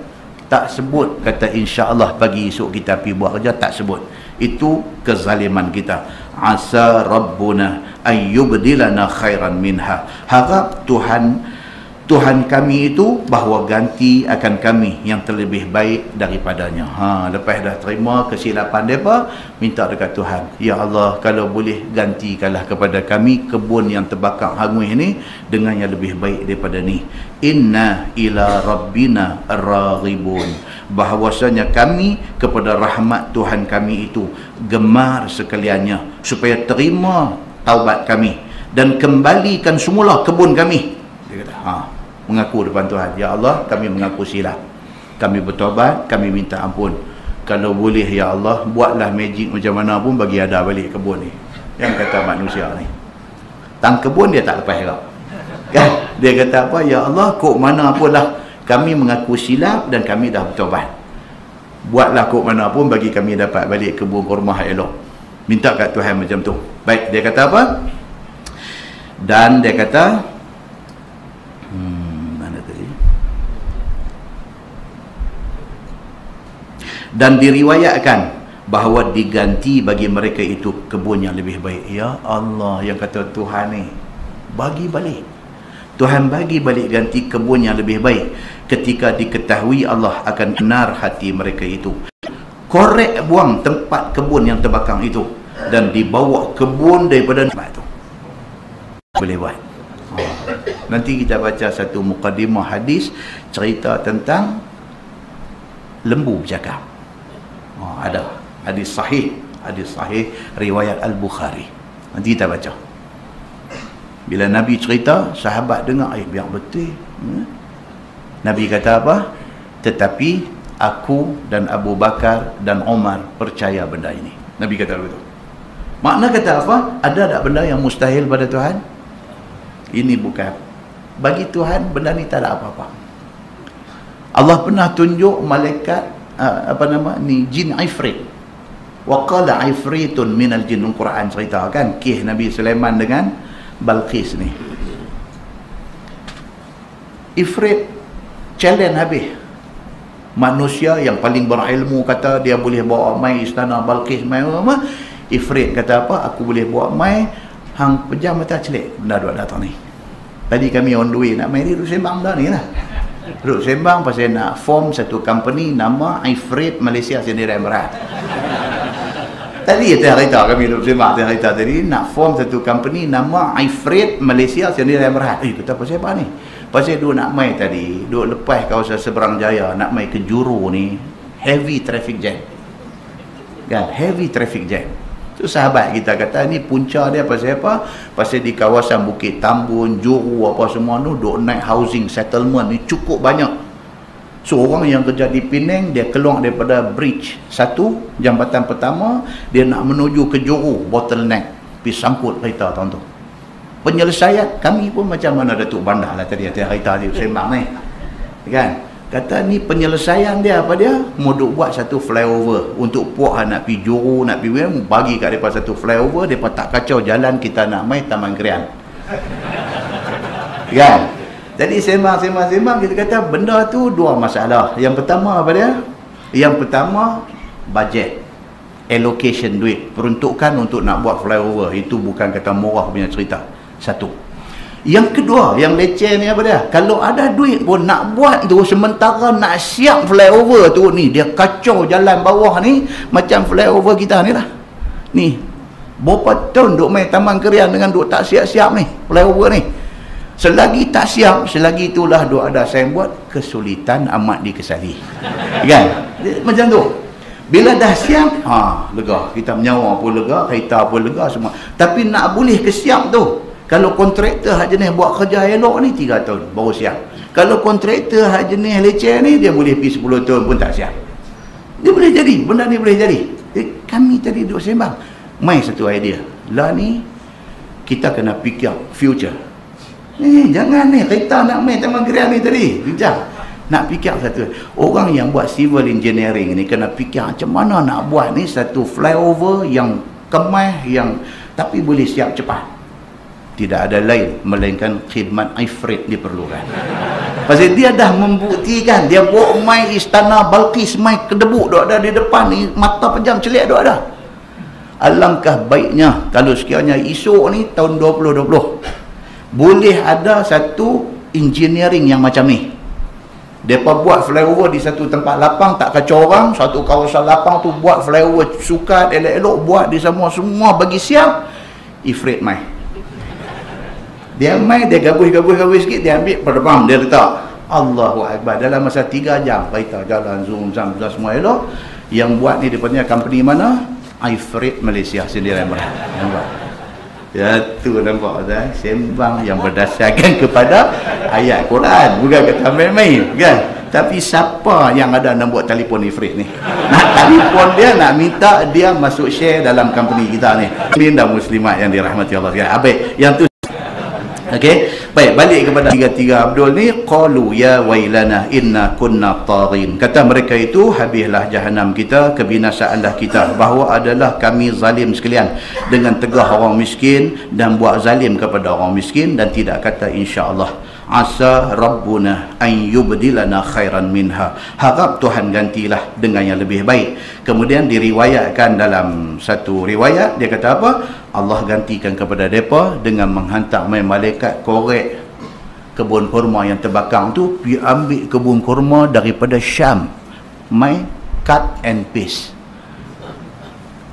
tak sebut kata insya Allah pagi esok kita pergi buat kerja tak sebut. Itu kezaliman kita. Asa rabbuna ayyubdilana khairan minha. Harap Tuhan Tuhan kami itu bahawa ganti akan kami yang terlebih baik daripadanya. Ha, lepas dah terima kesilapan mereka, minta dekat Tuhan. Ya Allah, kalau boleh gantikanlah kepada kami kebun yang terbakar hangus ini dengan yang lebih baik daripada ni. Inna ila rabbina raghibun. Bahawasanya kami kepada rahmat Tuhan kami itu gemar sekaliannya supaya terima taubat kami dan kembalikan semula kebun kami. Dia kata, ha, mengaku depan Tuhan. Ya Allah kami mengaku silap kami bertobat kami minta ampun. Kalau boleh Ya Allah buatlah magic macam mana pun bagi ada balik kebun ni. Yang kata manusia ni. Tang kebun dia tak lepas harap. Kan? Dia kata apa? Ya Allah kok mana pun lah. Kami mengaku silap dan kami dah bertobat. Buatlah kok mana pun bagi kami dapat balik kebun kurma elok. Minta kat Tuhan macam tu. Baik dia kata apa? Dan dia kata dan diriwayatkan bahawa diganti bagi mereka itu kebun yang lebih baik. Ya Allah yang kata Tuhan ni bagi balik. Tuhan bagi balik ganti kebun yang lebih baik ketika diketahui Allah akan benar hati mereka itu. Korek buang tempat kebun yang terbakar itu dan dibawa kebun daripada tempat itu. Boleh buat. Oh. nanti kita baca satu mukadimah hadis cerita tentang lembu bercakap Oh, ada hadis sahih, hadis sahih riwayat Al-Bukhari. Nanti kita baca. Bila Nabi cerita, sahabat dengar, eh biar betul. Hmm? Nabi kata apa? Tetapi aku dan Abu Bakar dan Omar percaya benda ini. Nabi kata begitu. Makna kata apa? Ada tak benda yang mustahil pada Tuhan? Ini bukan. Bagi Tuhan, benda ni tak ada apa-apa. Allah pernah tunjuk malaikat uh, apa nama ni? Jin ifrit. Wa qala ifritun minal jin. Quran cerita kan? Kisah Nabi Sulaiman dengan Balqis ni. Ifrit challenge habis. Manusia yang paling berilmu kata dia boleh bawa mai istana Balqis mai apa ifrit kata apa? Aku boleh bawa mai hang pejam mata celik. Benda dua datang ni. Tadi kami on the way nak mai ni sembang dah ni lah Duduk sembang pasal nak form satu company nama Ifrit Malaysia Sendiri Emirat. Tadi ya tengah cerita kami duduk sembang tengah cerita tadi nak form satu company nama Ifrit Malaysia Sendiri Emirat. Eh kita pasal apa ni? Pasal dua nak mai tadi, duk lepas kawasan seberang jaya nak mai ke juru ni heavy traffic jam. Kan? Heavy traffic jam. Tu sahabat kita kata ni punca dia pasal apa? Pasal di kawasan Bukit Tambun, Johor apa semua tu duk naik housing settlement ni cukup banyak. So orang yang kerja di Penang dia keluar daripada bridge satu jambatan pertama dia nak menuju ke Johor bottleneck pergi sangkut kereta tuan tu. Penyelesaian kami pun macam mana Datuk Bandar lah tadi hati kereta dia sembang ni. Kan? Kata ni penyelesaian dia apa dia? Mau buat satu flyover untuk puak nak pergi Johor nak pergi bagi kat mereka satu flyover mereka tak kacau jalan kita nak main Taman Gerian kan? Jadi sembang-sembang-sembang kita kata benda tu dua masalah. Yang pertama apa dia? Yang pertama budget. Allocation duit. Peruntukan untuk nak buat flyover. Itu bukan kata murah punya cerita. Satu yang kedua, yang leceh ni apa dia? Kalau ada duit pun nak buat tu sementara nak siap flyover tu ni, dia kacau jalan bawah ni macam flyover kita ni lah. Ni. Berapa tahun duk main taman kerian dengan duk tak siap-siap ni, flyover ni. Selagi tak siap, selagi itulah duk ada saya buat kesulitan amat dikesali. Kan? Macam tu. Bila dah siap, ha, lega. Kita menyawa pun lega, kereta pun lega semua. Tapi nak boleh kesiap tu, kalau kontraktor hak jenis buat kerja elok ni 3 tahun baru siap. Kalau kontraktor hak jenis leceh ni dia boleh pergi 10 tahun pun tak siap. Dia boleh jadi, benda ni boleh jadi. Eh, kami tadi duduk sembang. Mai satu idea. Lah ni kita kena fikir future. ni jangan ni kereta nak main taman gerian ni tadi bijak nak fikir satu orang yang buat civil engineering ni kena fikir macam mana nak buat ni satu flyover yang kemah yang tapi boleh siap cepat tidak ada lain melainkan khidmat ifrit diperlukan. Pasal dia dah membuktikan dia buat mai istana Balqis mai kedebuk duk ada di depan ni mata pejam celik duk ada. Alangkah baiknya kalau sekiranya esok ni tahun 2020 boleh ada satu engineering yang macam ni. Mereka buat flyover di satu tempat lapang tak kacau orang satu kawasan lapang tu buat flyover sukat elok-elok buat di semua semua bagi siap ifrit mai dia main dia gabus-gabus-gabus sikit dia ambil perbam dia letak. Allahu Akbar. Dalam masa 3 jam kereta jalan zoom zoom zoom semua elok. Yang buat ni dia punya company mana? Ifrit Malaysia. Sendiri yang buat. Ya tu nampak tak sembang yang berdasarkan kepada ayat Quran. Bukan kata main-main kan? Tapi siapa yang ada nak buat telefon Ifrit ni? Nak telefon dia nak minta dia masuk share dalam company kita ni. Ini dah muslimat yang dirahmati Allah. Sekalian habis yang tu Okey. Baik, balik kepada tiga-tiga Abdul ni, qalu ya wailana inna kunna taghin. Kata mereka itu, habislah jahanam kita, kebinasaanlah kita, bahawa adalah kami zalim sekalian dengan tegah orang miskin dan buat zalim kepada orang miskin dan tidak kata insya-Allah asa rabbuna an yubdilana khairan minha. Harap Tuhan gantilah dengan yang lebih baik. Kemudian diriwayatkan dalam satu riwayat dia kata apa? Allah gantikan kepada mereka dengan menghantar mai malaikat korek kebun kurma yang terbakar tu pergi ambil kebun kurma daripada Syam. Mai cut and paste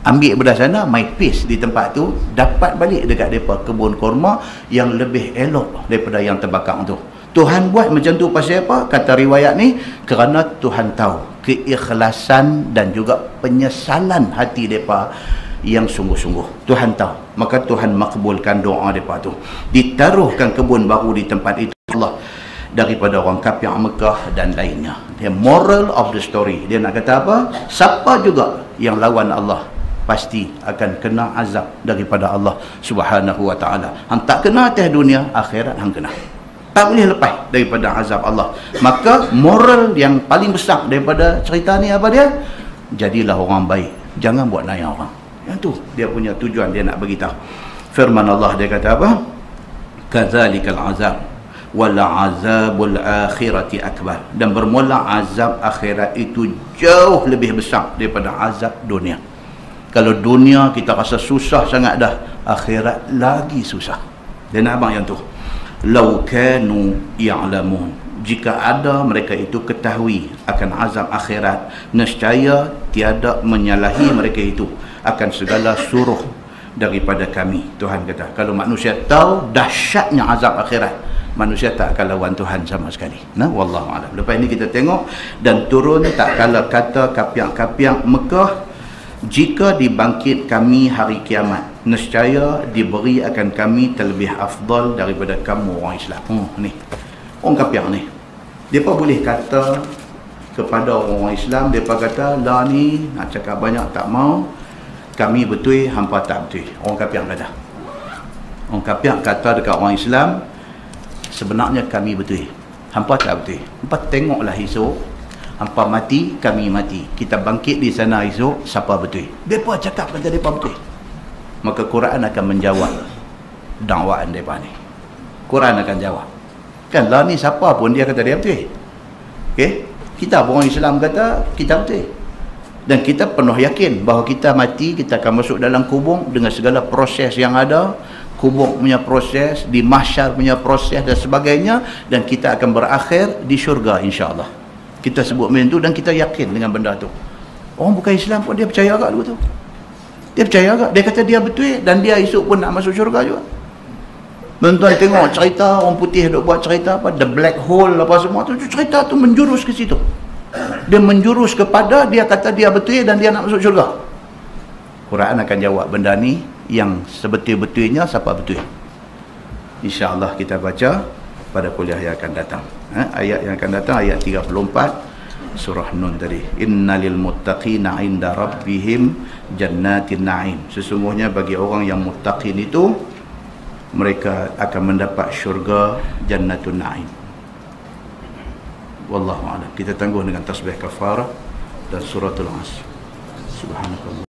ambil belah sana my piece di tempat tu dapat balik dekat mereka kebun kurma yang lebih elok daripada yang terbakar tu. Tuhan buat macam tu pasal apa? Kata riwayat ni kerana Tuhan tahu keikhlasan dan juga penyesalan hati mereka yang sungguh-sungguh. Tuhan tahu maka Tuhan makbulkan doa mereka tu. Ditaruhkan kebun baru di tempat itu Allah daripada orang kafir Mekah dan lainnya. Dia moral of the story. Dia nak kata apa? Siapa juga yang lawan Allah pasti akan kena azab daripada Allah Subhanahu wa taala. Hang tak kena atas dunia, akhirat hang kena. Tak boleh lepas daripada azab Allah. Maka moral yang paling besar daripada cerita ni apa dia? Jadilah orang baik. Jangan buat naya orang. Yang tu dia punya tujuan dia nak bagi tahu. Firman Allah dia kata apa? Kadzalikal azab wala azabul akhirati akbar dan bermula azab akhirat itu jauh lebih besar daripada azab dunia kalau dunia kita rasa susah sangat dah akhirat lagi susah. Dan abang yang tu. Lau kanu ya'lamun. Jika ada mereka itu ketahui akan azab akhirat nescaya tiada menyalahi mereka itu akan segala suruh daripada kami Tuhan kata. Kalau manusia tahu dahsyatnya azab akhirat manusia tak akan lawan Tuhan sama sekali. Nah wallahu alam. Lepas ini kita tengok dan turun tak kala kata kapiak-kapiak Mekah jika dibangkit kami hari kiamat nescaya diberi akan kami terlebih afdal daripada kamu orang Islam. Hmm, ni. Orang kafir ni. Pun boleh kata kepada orang Islam pun kata lah ni nak cakap banyak tak mau. Kami betul hampa tak betul. Orang kafir kata. Orang kafir kata dekat orang Islam sebenarnya kami betul hampa tak betul. Hampa tengoklah esok hampa mati kami mati. Kita bangkit di sana esok siapa betul? Depa cakap kata depa betul. Maka Quran akan menjawab dakwaan depa ni. Quran akan jawab. Kan lah ni siapa pun dia kata dia betul. Okey? Kita orang Islam kata kita betul. Dan kita penuh yakin bahawa kita mati kita akan masuk dalam kubur dengan segala proses yang ada. Kubur punya proses di mahsyar punya proses dan sebagainya. Dan kita akan berakhir di syurga insya-Allah kita sebut macam tu dan kita yakin dengan benda tu. Orang bukan Islam pun dia percaya agak dulu tu. Dia percaya agak. Dia kata dia betul dan dia esok pun nak masuk syurga juga. Tuan-tuan tengok cerita orang putih duk buat cerita apa the black hole apa semua tu cerita tu menjurus ke situ. Dia menjurus kepada dia kata dia betul dan dia nak masuk syurga. Quran akan jawab benda ni yang sebetul-betulnya siapa betul. insyaAllah kita baca pada kuliah yang akan datang ha? ayat yang akan datang ayat 34 surah nun tadi. Innalil muttaqina inda rabbihim jannatin na'im. Sesungguhnya bagi orang yang muttaqin itu mereka akan mendapat syurga jannatun na'im. Wallahu a'lam. Kita tangguh dengan tasbih kafarah dan suratul asr. Subhanakallah